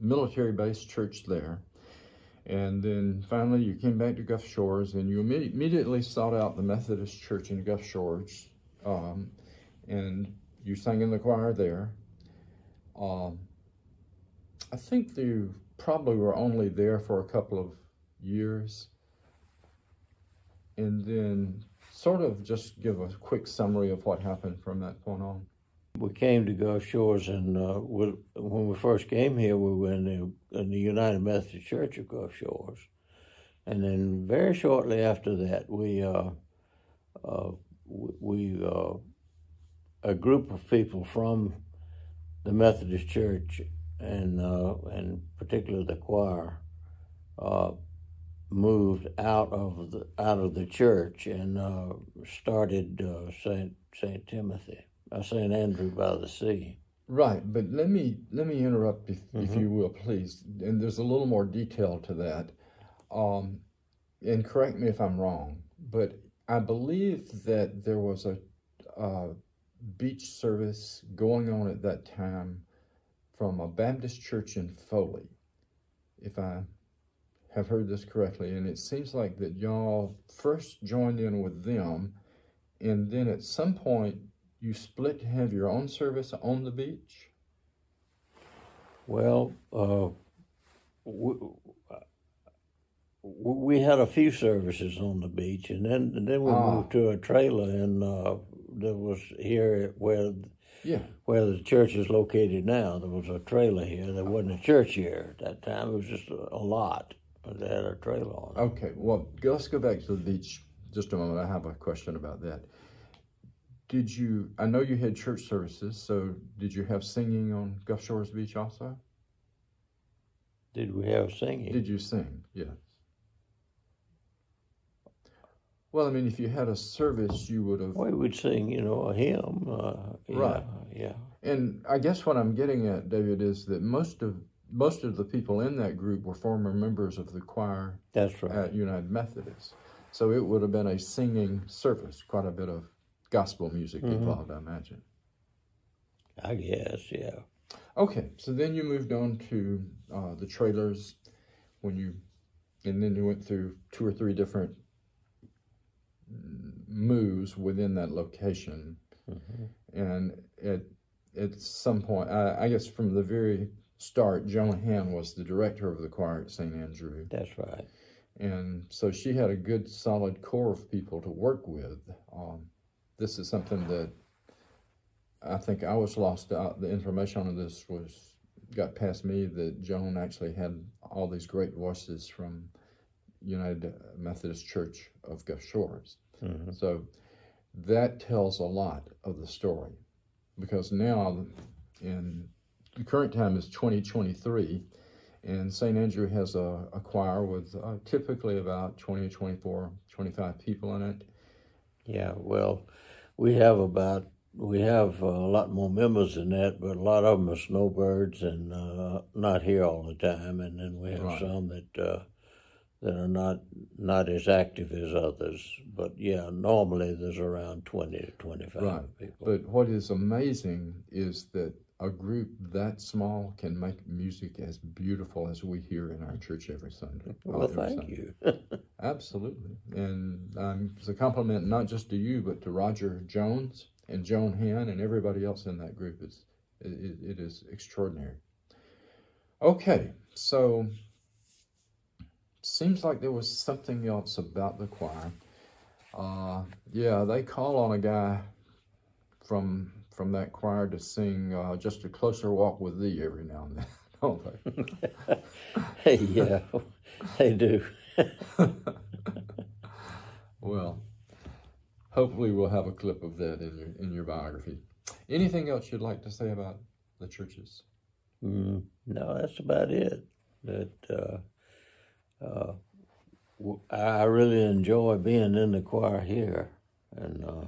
military based church there. And then finally you came back to Gulf Shores and you immediately sought out the Methodist church in Gulf Shores. Um, and you sang in the choir there. Um, I think you probably were only there for a couple of years. And then sort of just give a quick summary of what happened from that point on. We came to Gulf Shores, and uh, we, when we first came here, we were in the, in the United Methodist Church of Gulf Shores. And then very shortly after that, we, uh, uh, we uh, a group of people from the Methodist Church and, uh, and particularly the choir, uh, moved out of the out of the church and uh, started uh, Saint Saint Timothy, uh, Saint Andrew by the Sea. Right, but let me let me interrupt if, mm-hmm. if you will, please. And there's a little more detail to that. Um, and correct me if I'm wrong, but I believe that there was a, a beach service going on at that time from a Baptist church in Foley, if I have heard this correctly, and it seems like that y'all first joined in with them, and then at some point you split to have your own service on the beach. Well, uh, we, we, had a few services on the beach, and then and then we ah. moved to a trailer, and uh, that was here where yeah. where the church is located now. There was a trailer here. There wasn't a church here at that time. It was just a lot They had a trailer on it. Okay, well, let's go back to the beach just a moment. I have a question about that. Did you, I know you had church services, so did you have singing on Gulf Shores Beach also? Did we have singing? Did you sing? Yes. Well, I mean, if you had a service, you would have. We would sing, you know, a hymn. Uh, yeah, Right. Yeah. And I guess what I'm getting at, David, is that most of most of the people in that group were former members of the choir That's right. at United Methodist. So it would have been a singing service, quite a bit of gospel music Mhm. involved, I imagine. I guess. Yeah. Okay, so then you moved on to uh, the trailers when you, and then you went through two or three different mm, moves within that location. hmm And at at some point, I, I guess from the very start, Joan Han was the director of the choir at St. Andrew. That's right. And so she had a good solid core of people to work with. Um, this is something that I think I was lost out. The information on this was got past me that Joan actually had all these great voices from United Methodist Church of Gulf Shores. hmm So that tells a lot of the story because now in the current time is 2023 and St. Andrew has a, a choir with uh, typically about 20, 24, 25 people in it. Yeah. Well, we have about we have a lot more members than that, but a lot of them are snowbirds and uh, not here all the time, and then we have Right. some that uh, that are not not as active as others. But yeah, normally there's around twenty to twenty five Right. people. But what is amazing is that a group that small can make music as beautiful as we hear in our church every Sunday. well, every thank Sunday. you. Absolutely. And um, it's a compliment not just to you, but to Roger Jones and Joan Han and everybody else in that group. It's, it, it is extraordinary. Okay, so seems like there was something else about the choir. Uh, yeah, they call on a guy from from that choir to sing uh, just a closer walk with thee every now and then, don't they? yeah, they do. Well, hopefully we'll have a clip of that in your in your biography. Anything else you'd like to say about the churches? Mm, no, that's about it. That uh, uh, I really enjoy being in the choir here, and uh,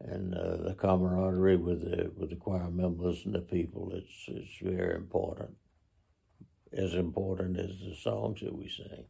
and uh, the camaraderie with the with the choir members and the people. It's it's very important, as important as the songs that we sing.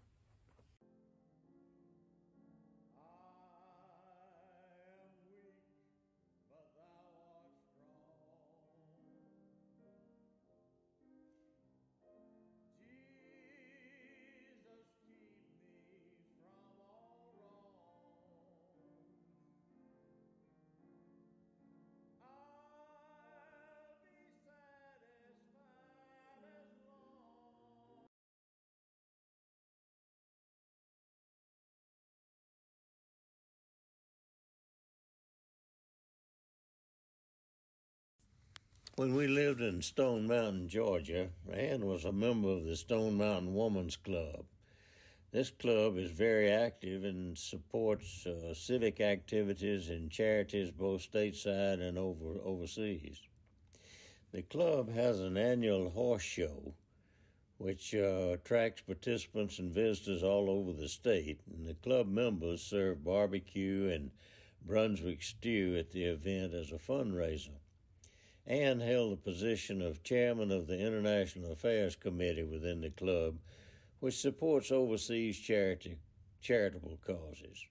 When we lived in Stone Mountain, Georgia, Ann was a member of the Stone Mountain Woman's Club. This club is very active and supports uh, civic activities and charities both stateside and over overseas. The club has an annual horse show, which uh, attracts participants and visitors all over the state. And the club members serve barbecue and Brunswick stew at the event as a fundraiser. Ann held the position of chairman of the International Affairs Committee within the club, which supports overseas charity, charitable causes.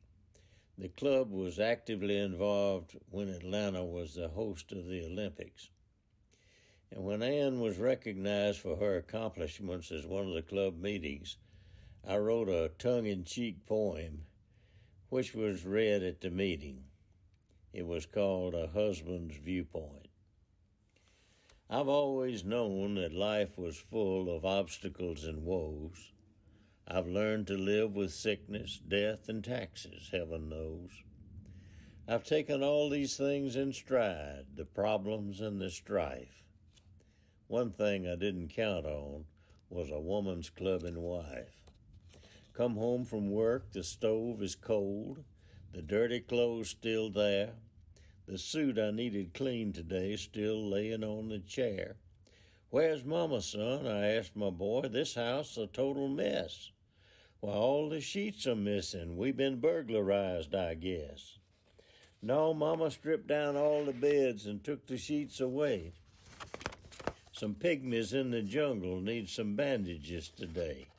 The club was actively involved when Atlanta was the host of the Olympics. And when Ann was recognized for her accomplishments as one of the club meetings, I wrote a tongue in cheek poem which was read at the meeting. It was called A Husband's Viewpoint. I've always known that life was full of obstacles and woes. I've learned to live with sickness, death, and taxes, heaven knows. I've taken all these things in stride, the problems and the strife. One thing I didn't count on was a woman's clubbing wife. Come home from work, the stove is cold, the dirty clothes still there. The suit I needed clean today still laying on the chair. Where's Mama, son? I asked my boy. This house a total mess. Why, all the sheets are missing. We've been burglarized, I guess. No, Mama stripped down all the beds and took the sheets away. Some pygmies in the jungle need some bandages today.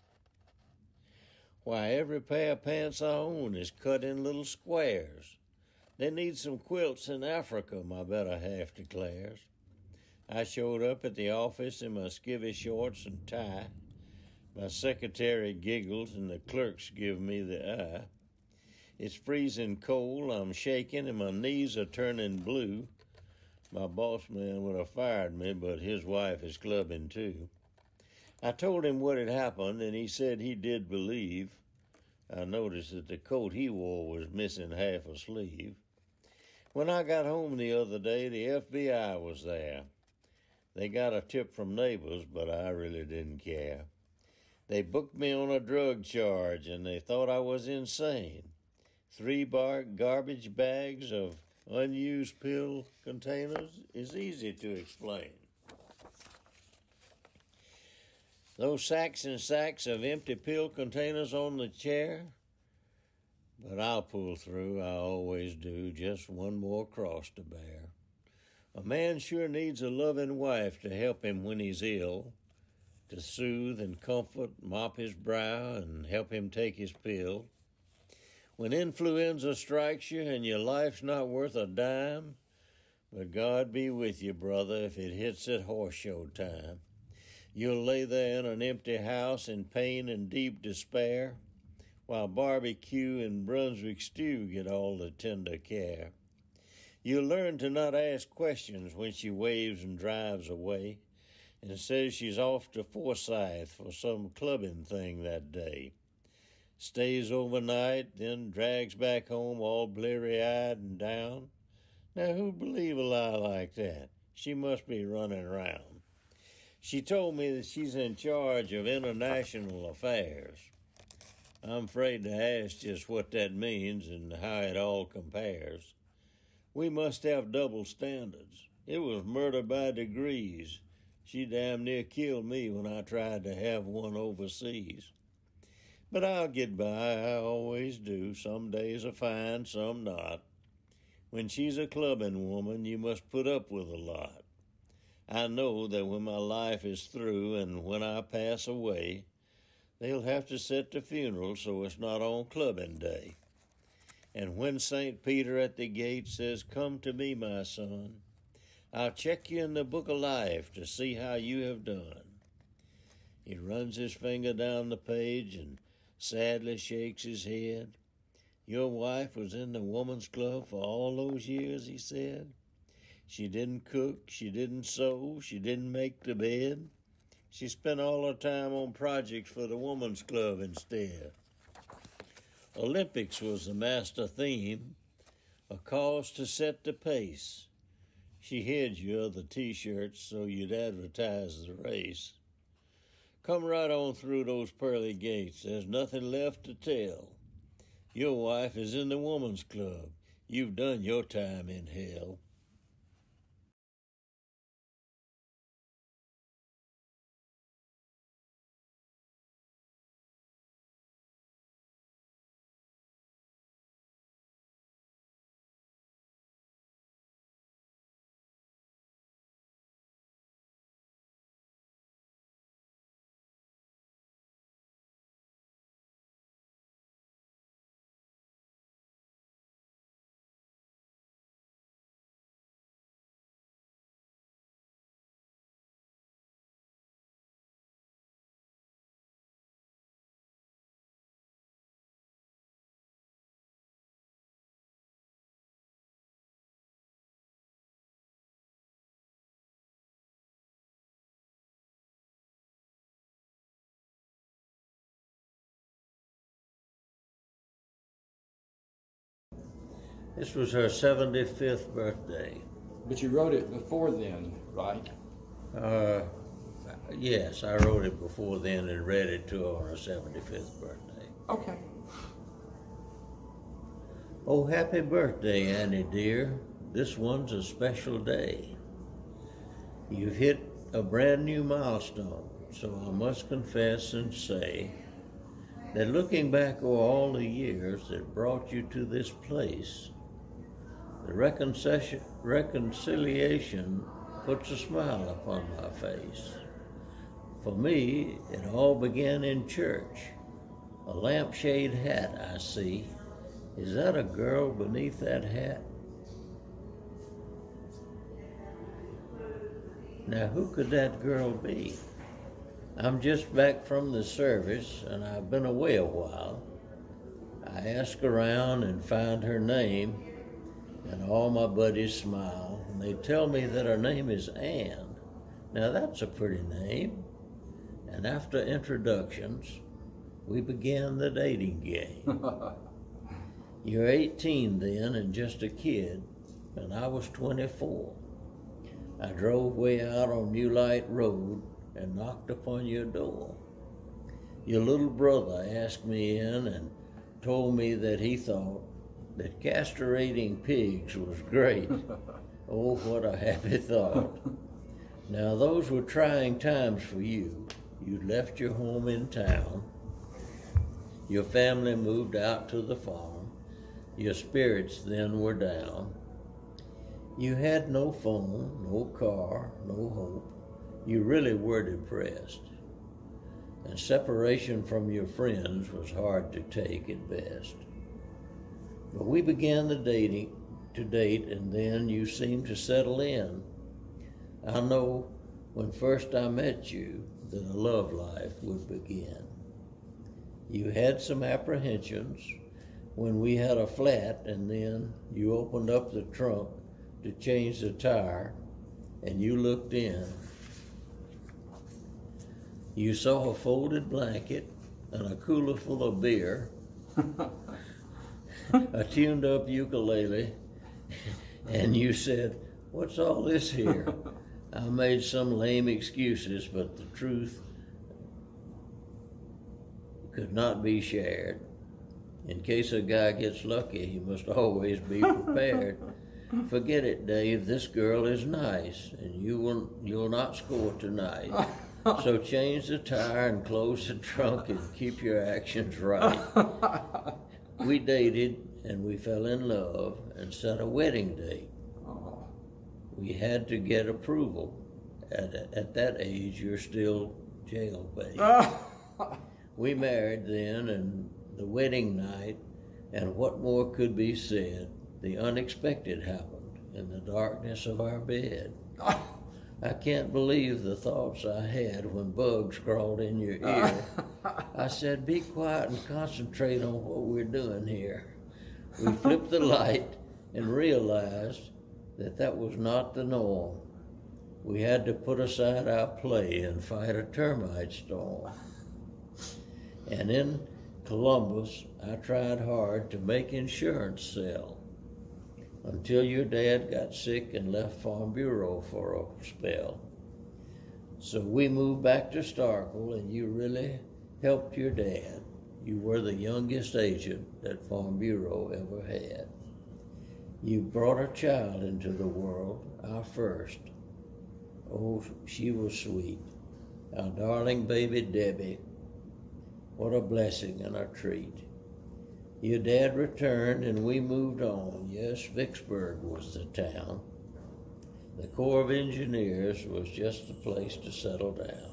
Why, every pair of pants I own is cut in little squares. They need some quilts in Africa, my better half declares. I showed up at the office in my skivvy shorts and tie. My secretary giggles and the clerks give me the eye. It's freezing cold, I'm shaking, and my knees are turning blue. My boss man would have fired me, but his wife is clubbing too. I told him what had happened, and he said he did believe. I noticed that the coat he wore was missing half a sleeve. When I got home the other day, the FBI was there. They got a tip from neighbors, but I really didn't care. They booked me on a drug charge, and they thought I was insane. Three bar garbage bags of unused pill containers is easy to explain. Those sacks and sacks of empty pill containers on the chair, but I'll pull through, I always do, just one more cross to bear. A man sure needs a loving wife to help him when he's ill, to soothe and comfort, mop his brow, and help him take his pill. When influenza strikes you and your life's not worth a dime, but God be with you, brother, if it hits at horse show time. You'll lay there in an empty house in pain and deep despair, while barbecue and Brunswick stew get all the tender care. You'll learn to not ask questions when she waves and drives away and says she's off to Forsyth for some clubbing thing that day stays overnight, then drags back home all bleary eyed and down. Now, who'd believe a lie like that? She must be running around. She told me that she's in charge of international affairs. I'm afraid to ask just what that means and how it all compares. We must have double standards. It was murder by degrees. She damn near killed me when I tried to have one overseas. But I'll get by, I always do. Some days are fine, some not. When she's a clubbing woman, you must put up with a lot. I know that when my life is through and when I pass away, they'll have to set the funeral so it's not on clubbing day. And when St. Peter at the gate says, Come to me, my son, I'll check you in the book of life to see how you have done. He runs his finger down the page and sadly shakes his head. Your wife was in the woman's club for all those years, he said. She didn't cook, she didn't sew, she didn't make the bed. She spent all her time on projects for the woman's club instead. Olympics was the master theme, a cause to set the pace. She hid you other t shirts so you'd advertise the race. Come right on through those pearly gates. There's nothing left to tell. Your wife is in the woman's club. You've done your time in hell. This was her 75th birthday. But you wrote it before then, right? Uh, yes, I wrote it before then and read it to her on her 75th birthday. Okay. Oh, happy birthday, Annie dear. This one's a special day. You've hit a brand new milestone, so I must confess and say that looking back over all the years that brought you to this place, the reconciliation, reconciliation puts a smile upon my face. For me, it all began in church. A lampshade hat I see. Is that a girl beneath that hat? Now, who could that girl be? I'm just back from the service and I've been away a while. I ask around and find her name, and all my buddies smile and they tell me that her name is Ann. Now, that's a pretty name. And after introductions, we began the dating game. You're 18 then and just a kid, and I was 24. I drove way out on New Light Road and knocked upon your door. Your little brother asked me in and told me that he thought that castrating pigs was great. oh, what a happy thought. Now, those were trying times for you. You'd left your home in town. Your family moved out to the farm. Your spirits then were down. You had no phone, no car, no hope. You really were depressed. And separation from your friends was hard to take at best. But we began the dating to date, and then you seemed to settle in. I know when first I met you that a love life would begin. You had some apprehensions when we had a flat, and then you opened up the trunk to change the tire and you looked in, you saw a folded blanket and a cooler full of beer, a tuned up ukulele, and you said, What's all this here? I made some lame excuses, but the truth could not be shared. In case a guy gets lucky, he must always be prepared. Forget it, Dave. This girl is nice, and you will you'll not score tonight. so change the tire and close the trunk and keep your actions right. We dated and we fell in love and set a wedding date. We had to get approval. At, at that age, you're still jailbait. we married then, and the wedding night, and what more could be said? the unexpected happened in the darkness of our bed. I can't believe the thoughts I had when bugs crawled in your ear. I said, Be quiet and concentrate on what we're doing here. We flipped the light and realized that that was not the norm. We had to put aside our play and fight a termite storm. And in Columbus, I tried hard to make insurance sell until your dad got sick and left Farm Bureau for a spell. So we moved back to Starkville, and you really helped your dad. You were the youngest agent that Farm Bureau ever had. You brought a child into the world, our first. Oh, she was sweet. Our darling baby Debbie. What a blessing and a treat. Your dad returned and we moved on. Yes, Vicksburg was the town. The Corps of Engineers was just the place to settle down.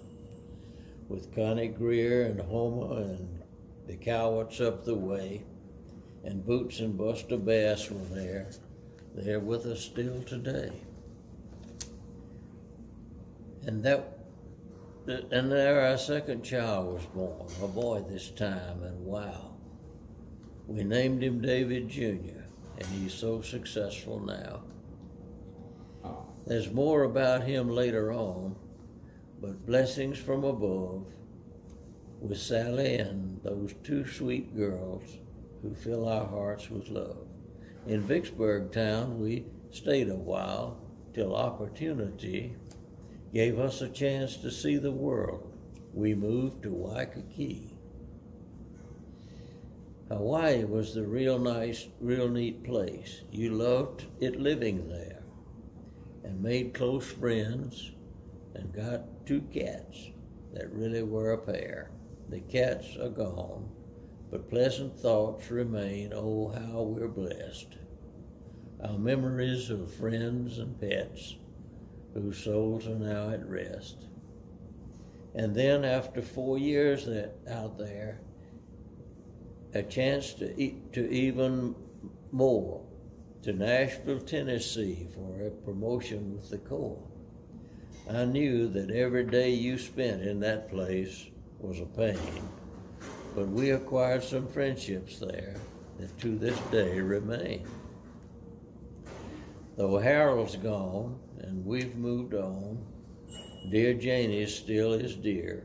With Connie Greer and Homer and the Cowits up the way, and Boots and Buster Bass were there. They're with us still today. And that and there our second child was born, a boy this time, and wow. We named him David Jr., and he's so successful now. Oh. There's more about him later on, but blessings from above with Sally and those two sweet girls who fill our hearts with love. In Vicksburg town, we stayed a while till opportunity gave us a chance to see the world. We moved to Waikiki. Hawaii was the real nice, real neat place. You loved it living there and made close friends and got two cats that really were a pair. The cats are gone, but pleasant thoughts remain. Oh, how we're blessed. Our memories of friends and pets whose souls are now at rest. And then, after four years out there, a chance to, eat, to even more to Nashville, Tennessee for a promotion with the Corps. I knew that every day you spent in that place was a pain, but we acquired some friendships there that to this day remain. Though Harold's gone and we've moved on, dear Janie still is dear,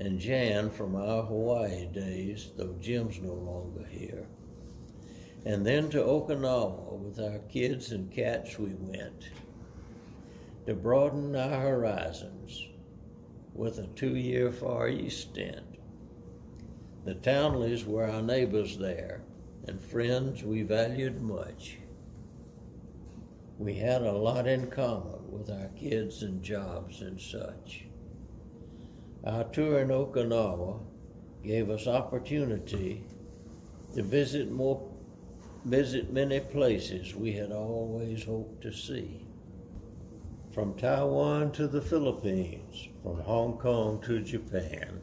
and Jan from our Hawaii days, though Jim's no longer here. And then to Okinawa with our kids and cats we went to broaden our horizons with a two year Far East stint. The Townleys were our neighbors there and friends we valued much. We had a lot in common with our kids and jobs and such. Our tour in Okinawa gave us opportunity to visit more visit many places we had always hoped to see. From Taiwan to the Philippines, from Hong Kong to Japan,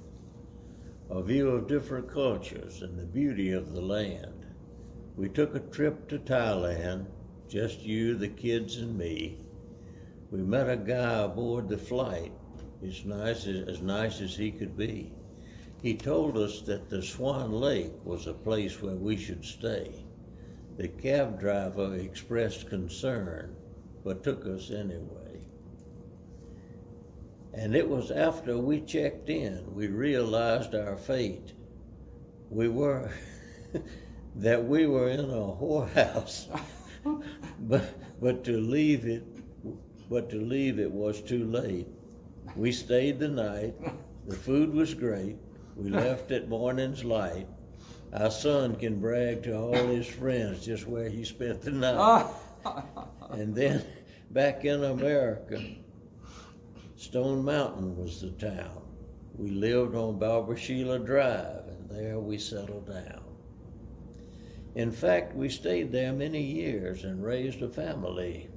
a view of different cultures and the beauty of the land. We took a trip to Thailand, just you, the kids, and me. We met a guy aboard the flight as nice as, as nice as he could be. He told us that the Swan Lake was a place where we should stay. The cab driver expressed concern, but took us anyway. And it was after we checked in we realized our fate. We were that we were in a whorehouse, but but to leave it, but to leave it was too late. We stayed the night. The food was great. We left at morning's light. Our son can brag to all his friends just where he spent the night. and then back in America, Stone Mountain was the town. We lived on Balbashila Drive, and there we settled down. In fact, we stayed there many years and raised a family.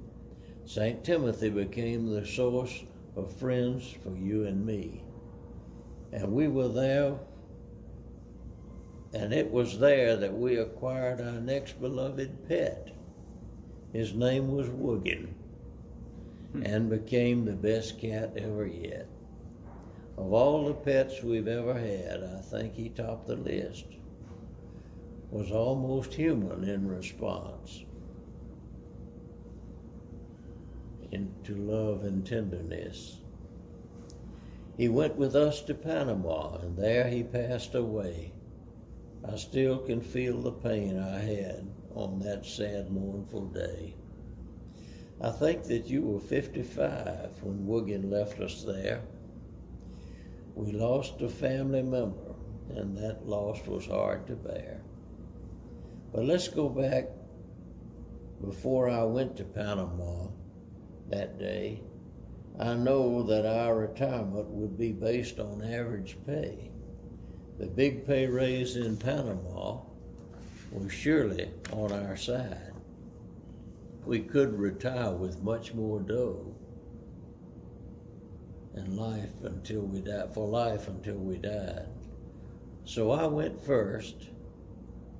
St. Timothy became the source of friends for you and me. And we were there, and it was there that we acquired our next beloved pet. His name was Woogin, hmm. and became the best cat ever yet. Of all the pets we've ever had, I think he topped the list. Was almost human in response. Into love and tenderness. He went with us to Panama, and there he passed away. I still can feel the pain I had on that sad, mournful day. I think that you were 55 when Woogin left us there. We lost a family member, and that loss was hard to bear. But let's go back before I went to Panama that day, I know that our retirement would be based on average pay. The big pay raise in Panama was surely on our side. We could retire with much more dough and life until we died, for life until we died. So I went first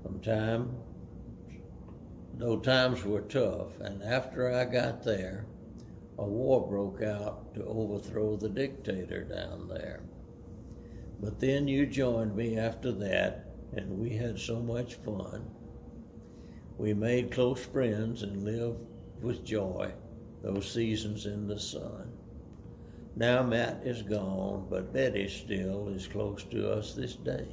from time, though times were tough, and after I got there, a war broke out to overthrow the dictator down there. But then you joined me after that, and we had so much fun. We made close friends and lived with joy those seasons in the sun. Now Matt is gone, but Betty still is close to us this day.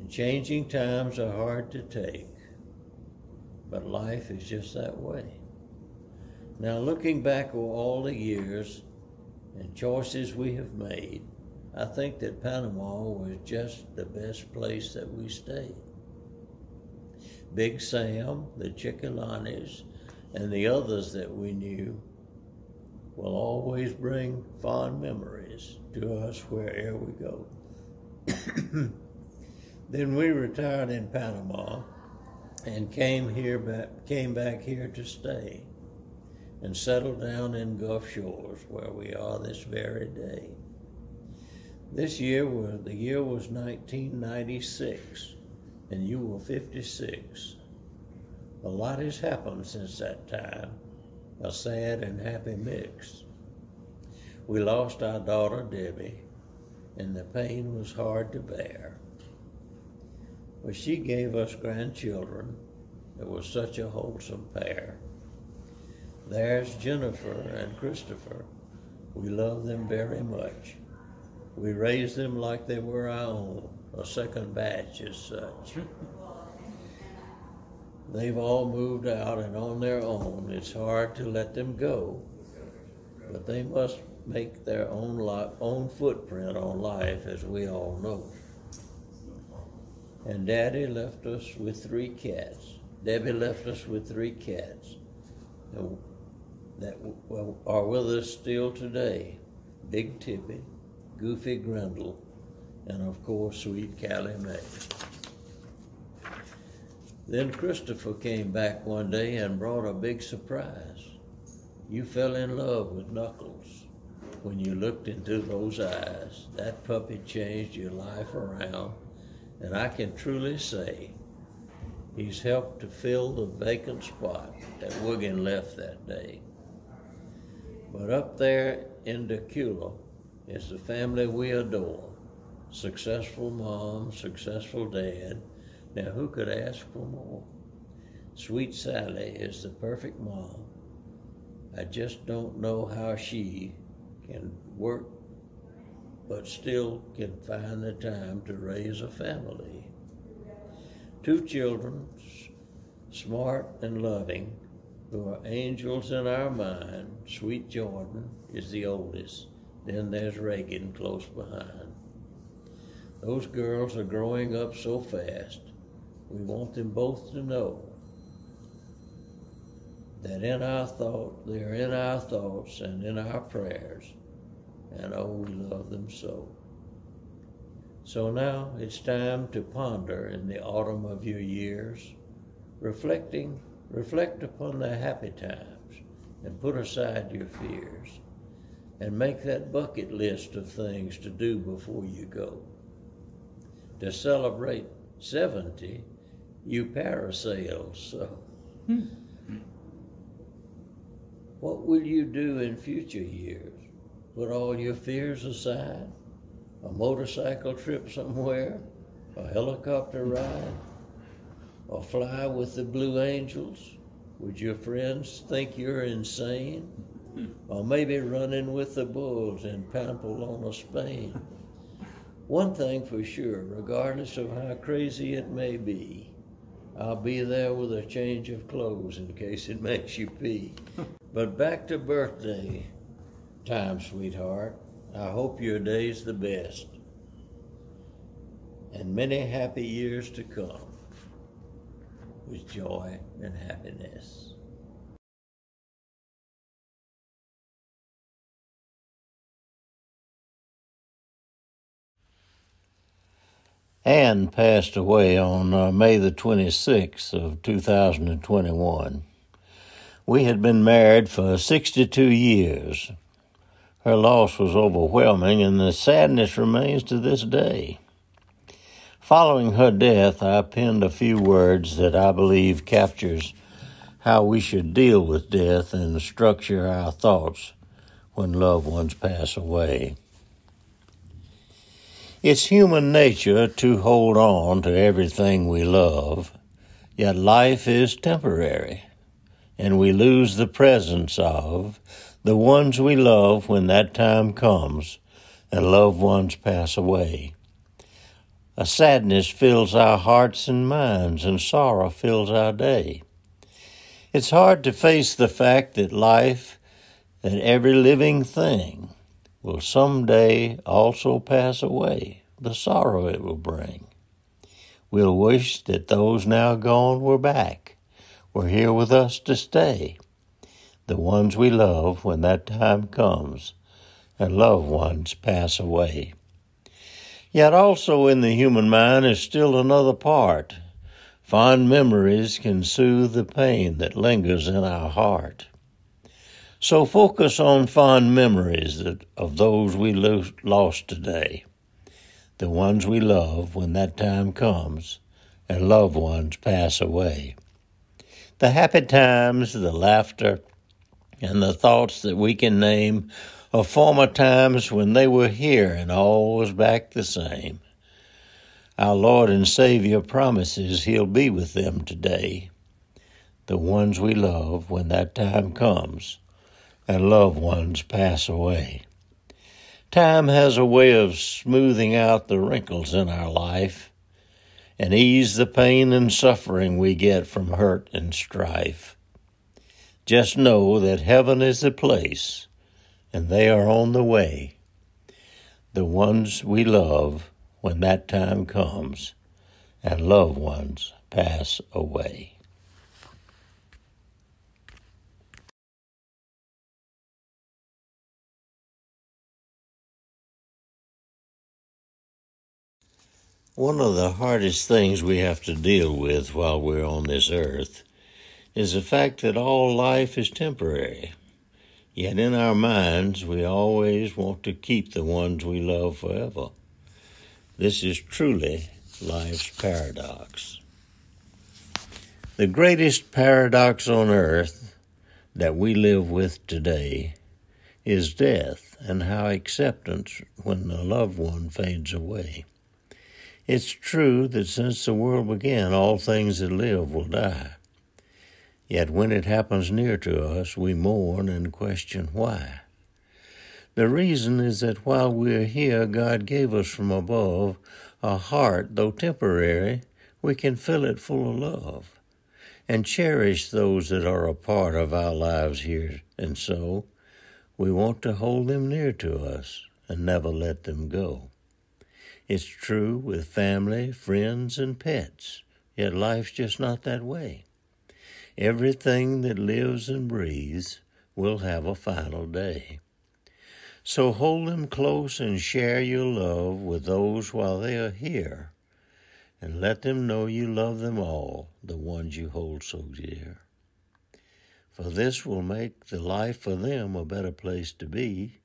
And changing times are hard to take, but life is just that way. Now, looking back over all the years and choices we have made, I think that Panama was just the best place that we stayed. Big Sam, the Chickalanis, and the others that we knew will always bring fond memories to us wherever we go. then we retired in Panama and came here back, came back here to stay and settled down in Gulf Shores where we are this very day. This year the year was 1996 and you were 56. A lot has happened since that time, a sad and happy mix. We lost our daughter Debbie, and the pain was hard to bear. But she gave us grandchildren that was such a wholesome pair. There's Jennifer and Christopher. We love them very much. We raised them like they were our own, a second batch as such. They've all moved out and on their own. It's hard to let them go, but they must make their own li- own footprint on life, as we all know. And Daddy left us with three cats. Debbie left us with three cats that are with us still today. Big Tippy, Goofy Grindle, and of course, Sweet Callie Mae. Then Christopher came back one day and brought a big surprise. You fell in love with Knuckles when you looked into those eyes. That puppy changed your life around, and I can truly say he's helped to fill the vacant spot that Wiggin left that day. But up there in Decula is the family we adore. Successful mom, successful dad, now, who could ask for more? Sweet Sally is the perfect mom. I just don't know how she can work, but still can find the time to raise a family. Two children, smart and loving, who are angels in our mind. Sweet Jordan is the oldest. Then there's Reagan close behind. Those girls are growing up so fast. We want them both to know that in our thought, they're in our thoughts and in our prayers, and oh, we love them so. So now it's time to ponder in the autumn of your years, reflecting, reflect upon the happy times and put aside your fears and make that bucket list of things to do before you go. To celebrate 70 you parasail. So, what will you do in future years? Put all your fears aside? A motorcycle trip somewhere? A helicopter ride? Or fly with the Blue Angels? Would your friends think you're insane? Hmm. Or maybe running with the bulls in Pamplona, Spain? One thing for sure, regardless of how crazy it may be, I'll be there with a change of clothes in case it makes you pee. but back to birthday time, sweetheart. I hope your day's the best. And many happy years to come with joy and happiness. Anne passed away on uh, May the 26th of 2021. We had been married for 62 years. Her loss was overwhelming and the sadness remains to this day. Following her death, I penned a few words that I believe captures how we should deal with death and structure our thoughts when loved ones pass away. It's human nature to hold on to everything we love, yet life is temporary, and we lose the presence of the ones we love when that time comes and loved ones pass away. A sadness fills our hearts and minds, and sorrow fills our day. It's hard to face the fact that life, that every living thing, will someday also pass away, the sorrow it will bring. We'll wish that those now gone were back, were here with us to stay, the ones we love when that time comes and loved ones pass away. Yet also in the human mind is still another part. Fond memories can soothe the pain that lingers in our heart. So focus on fond memories of those we lo- lost today, the ones we love when that time comes and loved ones pass away. The happy times, the laughter, and the thoughts that we can name of former times when they were here and all was back the same. Our Lord and Savior promises He'll be with them today, the ones we love when that time comes and loved ones pass away. Time has a way of smoothing out the wrinkles in our life and ease the pain and suffering we get from hurt and strife. Just know that heaven is the place and they are on the way. The ones we love when that time comes and loved ones pass away. One of the hardest things we have to deal with while we're on this earth is the fact that all life is temporary. Yet in our minds, we always want to keep the ones we love forever. This is truly life's paradox. The greatest paradox on earth that we live with today is death and how acceptance when a loved one fades away. It's true that since the world began, all things that live will die. Yet when it happens near to us, we mourn and question why. The reason is that while we're here, God gave us from above a heart, though temporary, we can fill it full of love and cherish those that are a part of our lives here. And so we want to hold them near to us and never let them go. It's true with family, friends, and pets, yet life's just not that way. Everything that lives and breathes will have a final day. So hold them close and share your love with those while they are here, and let them know you love them all, the ones you hold so dear. For this will make the life for them a better place to be,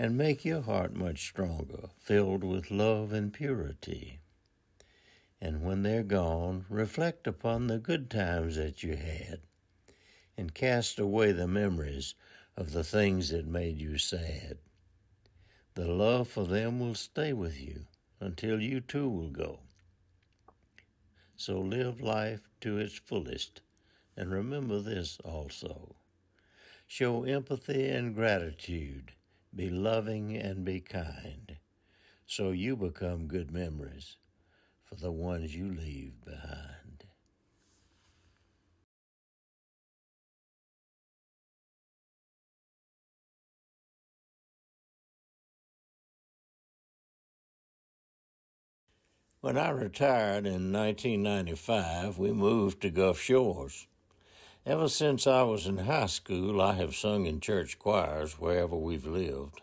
and make your heart much stronger, filled with love and purity and when they're gone, reflect upon the good times that you had and cast away the memories of the things that made you sad. The love for them will stay with you until you too will go. So live life to its fullest, and remember this also. Show empathy and gratitude, be loving and be kind, so you become good memories for the ones you leave behind. When I retired in 1995, we moved to Gulf Shores. Ever since I was in high school, I have sung in church choirs wherever we've lived.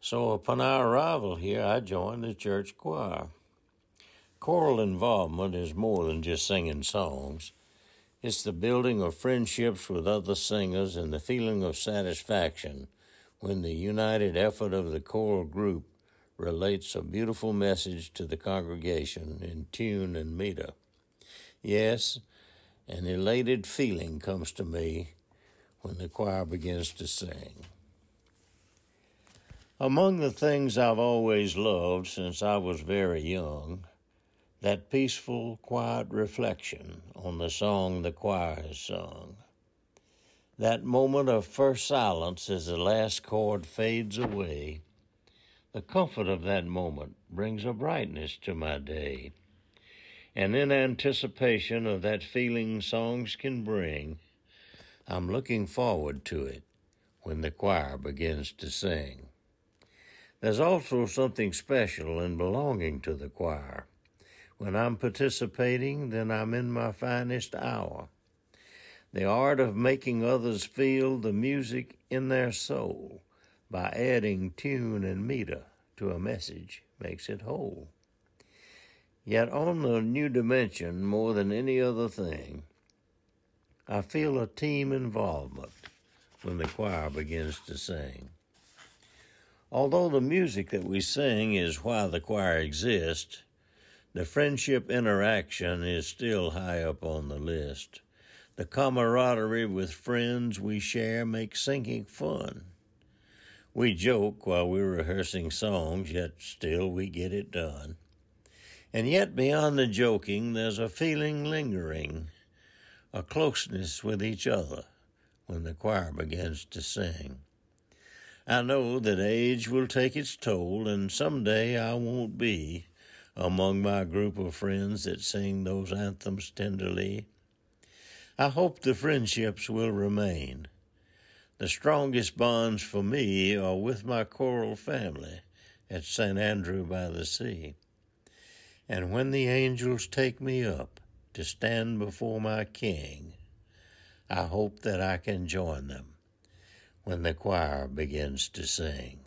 So upon our arrival here, I joined the church choir. Choral involvement is more than just singing songs. It's the building of friendships with other singers and the feeling of satisfaction when the united effort of the choral group relates a beautiful message to the congregation in tune and meter. Yes, an elated feeling comes to me when the choir begins to sing. Among the things I've always loved since I was very young that peaceful, quiet reflection on the song the choir has sung. That moment of first silence as the last chord fades away. The comfort of that moment brings a brightness to my day. And in anticipation of that feeling songs can bring, I'm looking forward to it when the choir begins to sing. There's also something special in belonging to the choir. When I'm participating, then I'm in my finest hour. The art of making others feel the music in their soul by adding tune and meter to a message makes it whole. Yet on the new dimension, more than any other thing, I feel a team involvement when the choir begins to sing. Although the music that we sing is why the choir exists, the friendship interaction is still high up on the list. The camaraderie with friends we share makes singing fun. We joke while we're rehearsing songs, yet still we get it done. And yet, beyond the joking, there's a feeling lingering, a closeness with each other when the choir begins to sing. I know that age will take its toll, and someday I won't be among my group of friends that sing those anthems tenderly. I hope the friendships will remain. The strongest bonds for me are with my choral family at St. Andrew by the Sea. And when the angels take me up to stand before my King, I hope that I can join them when the choir begins to sing.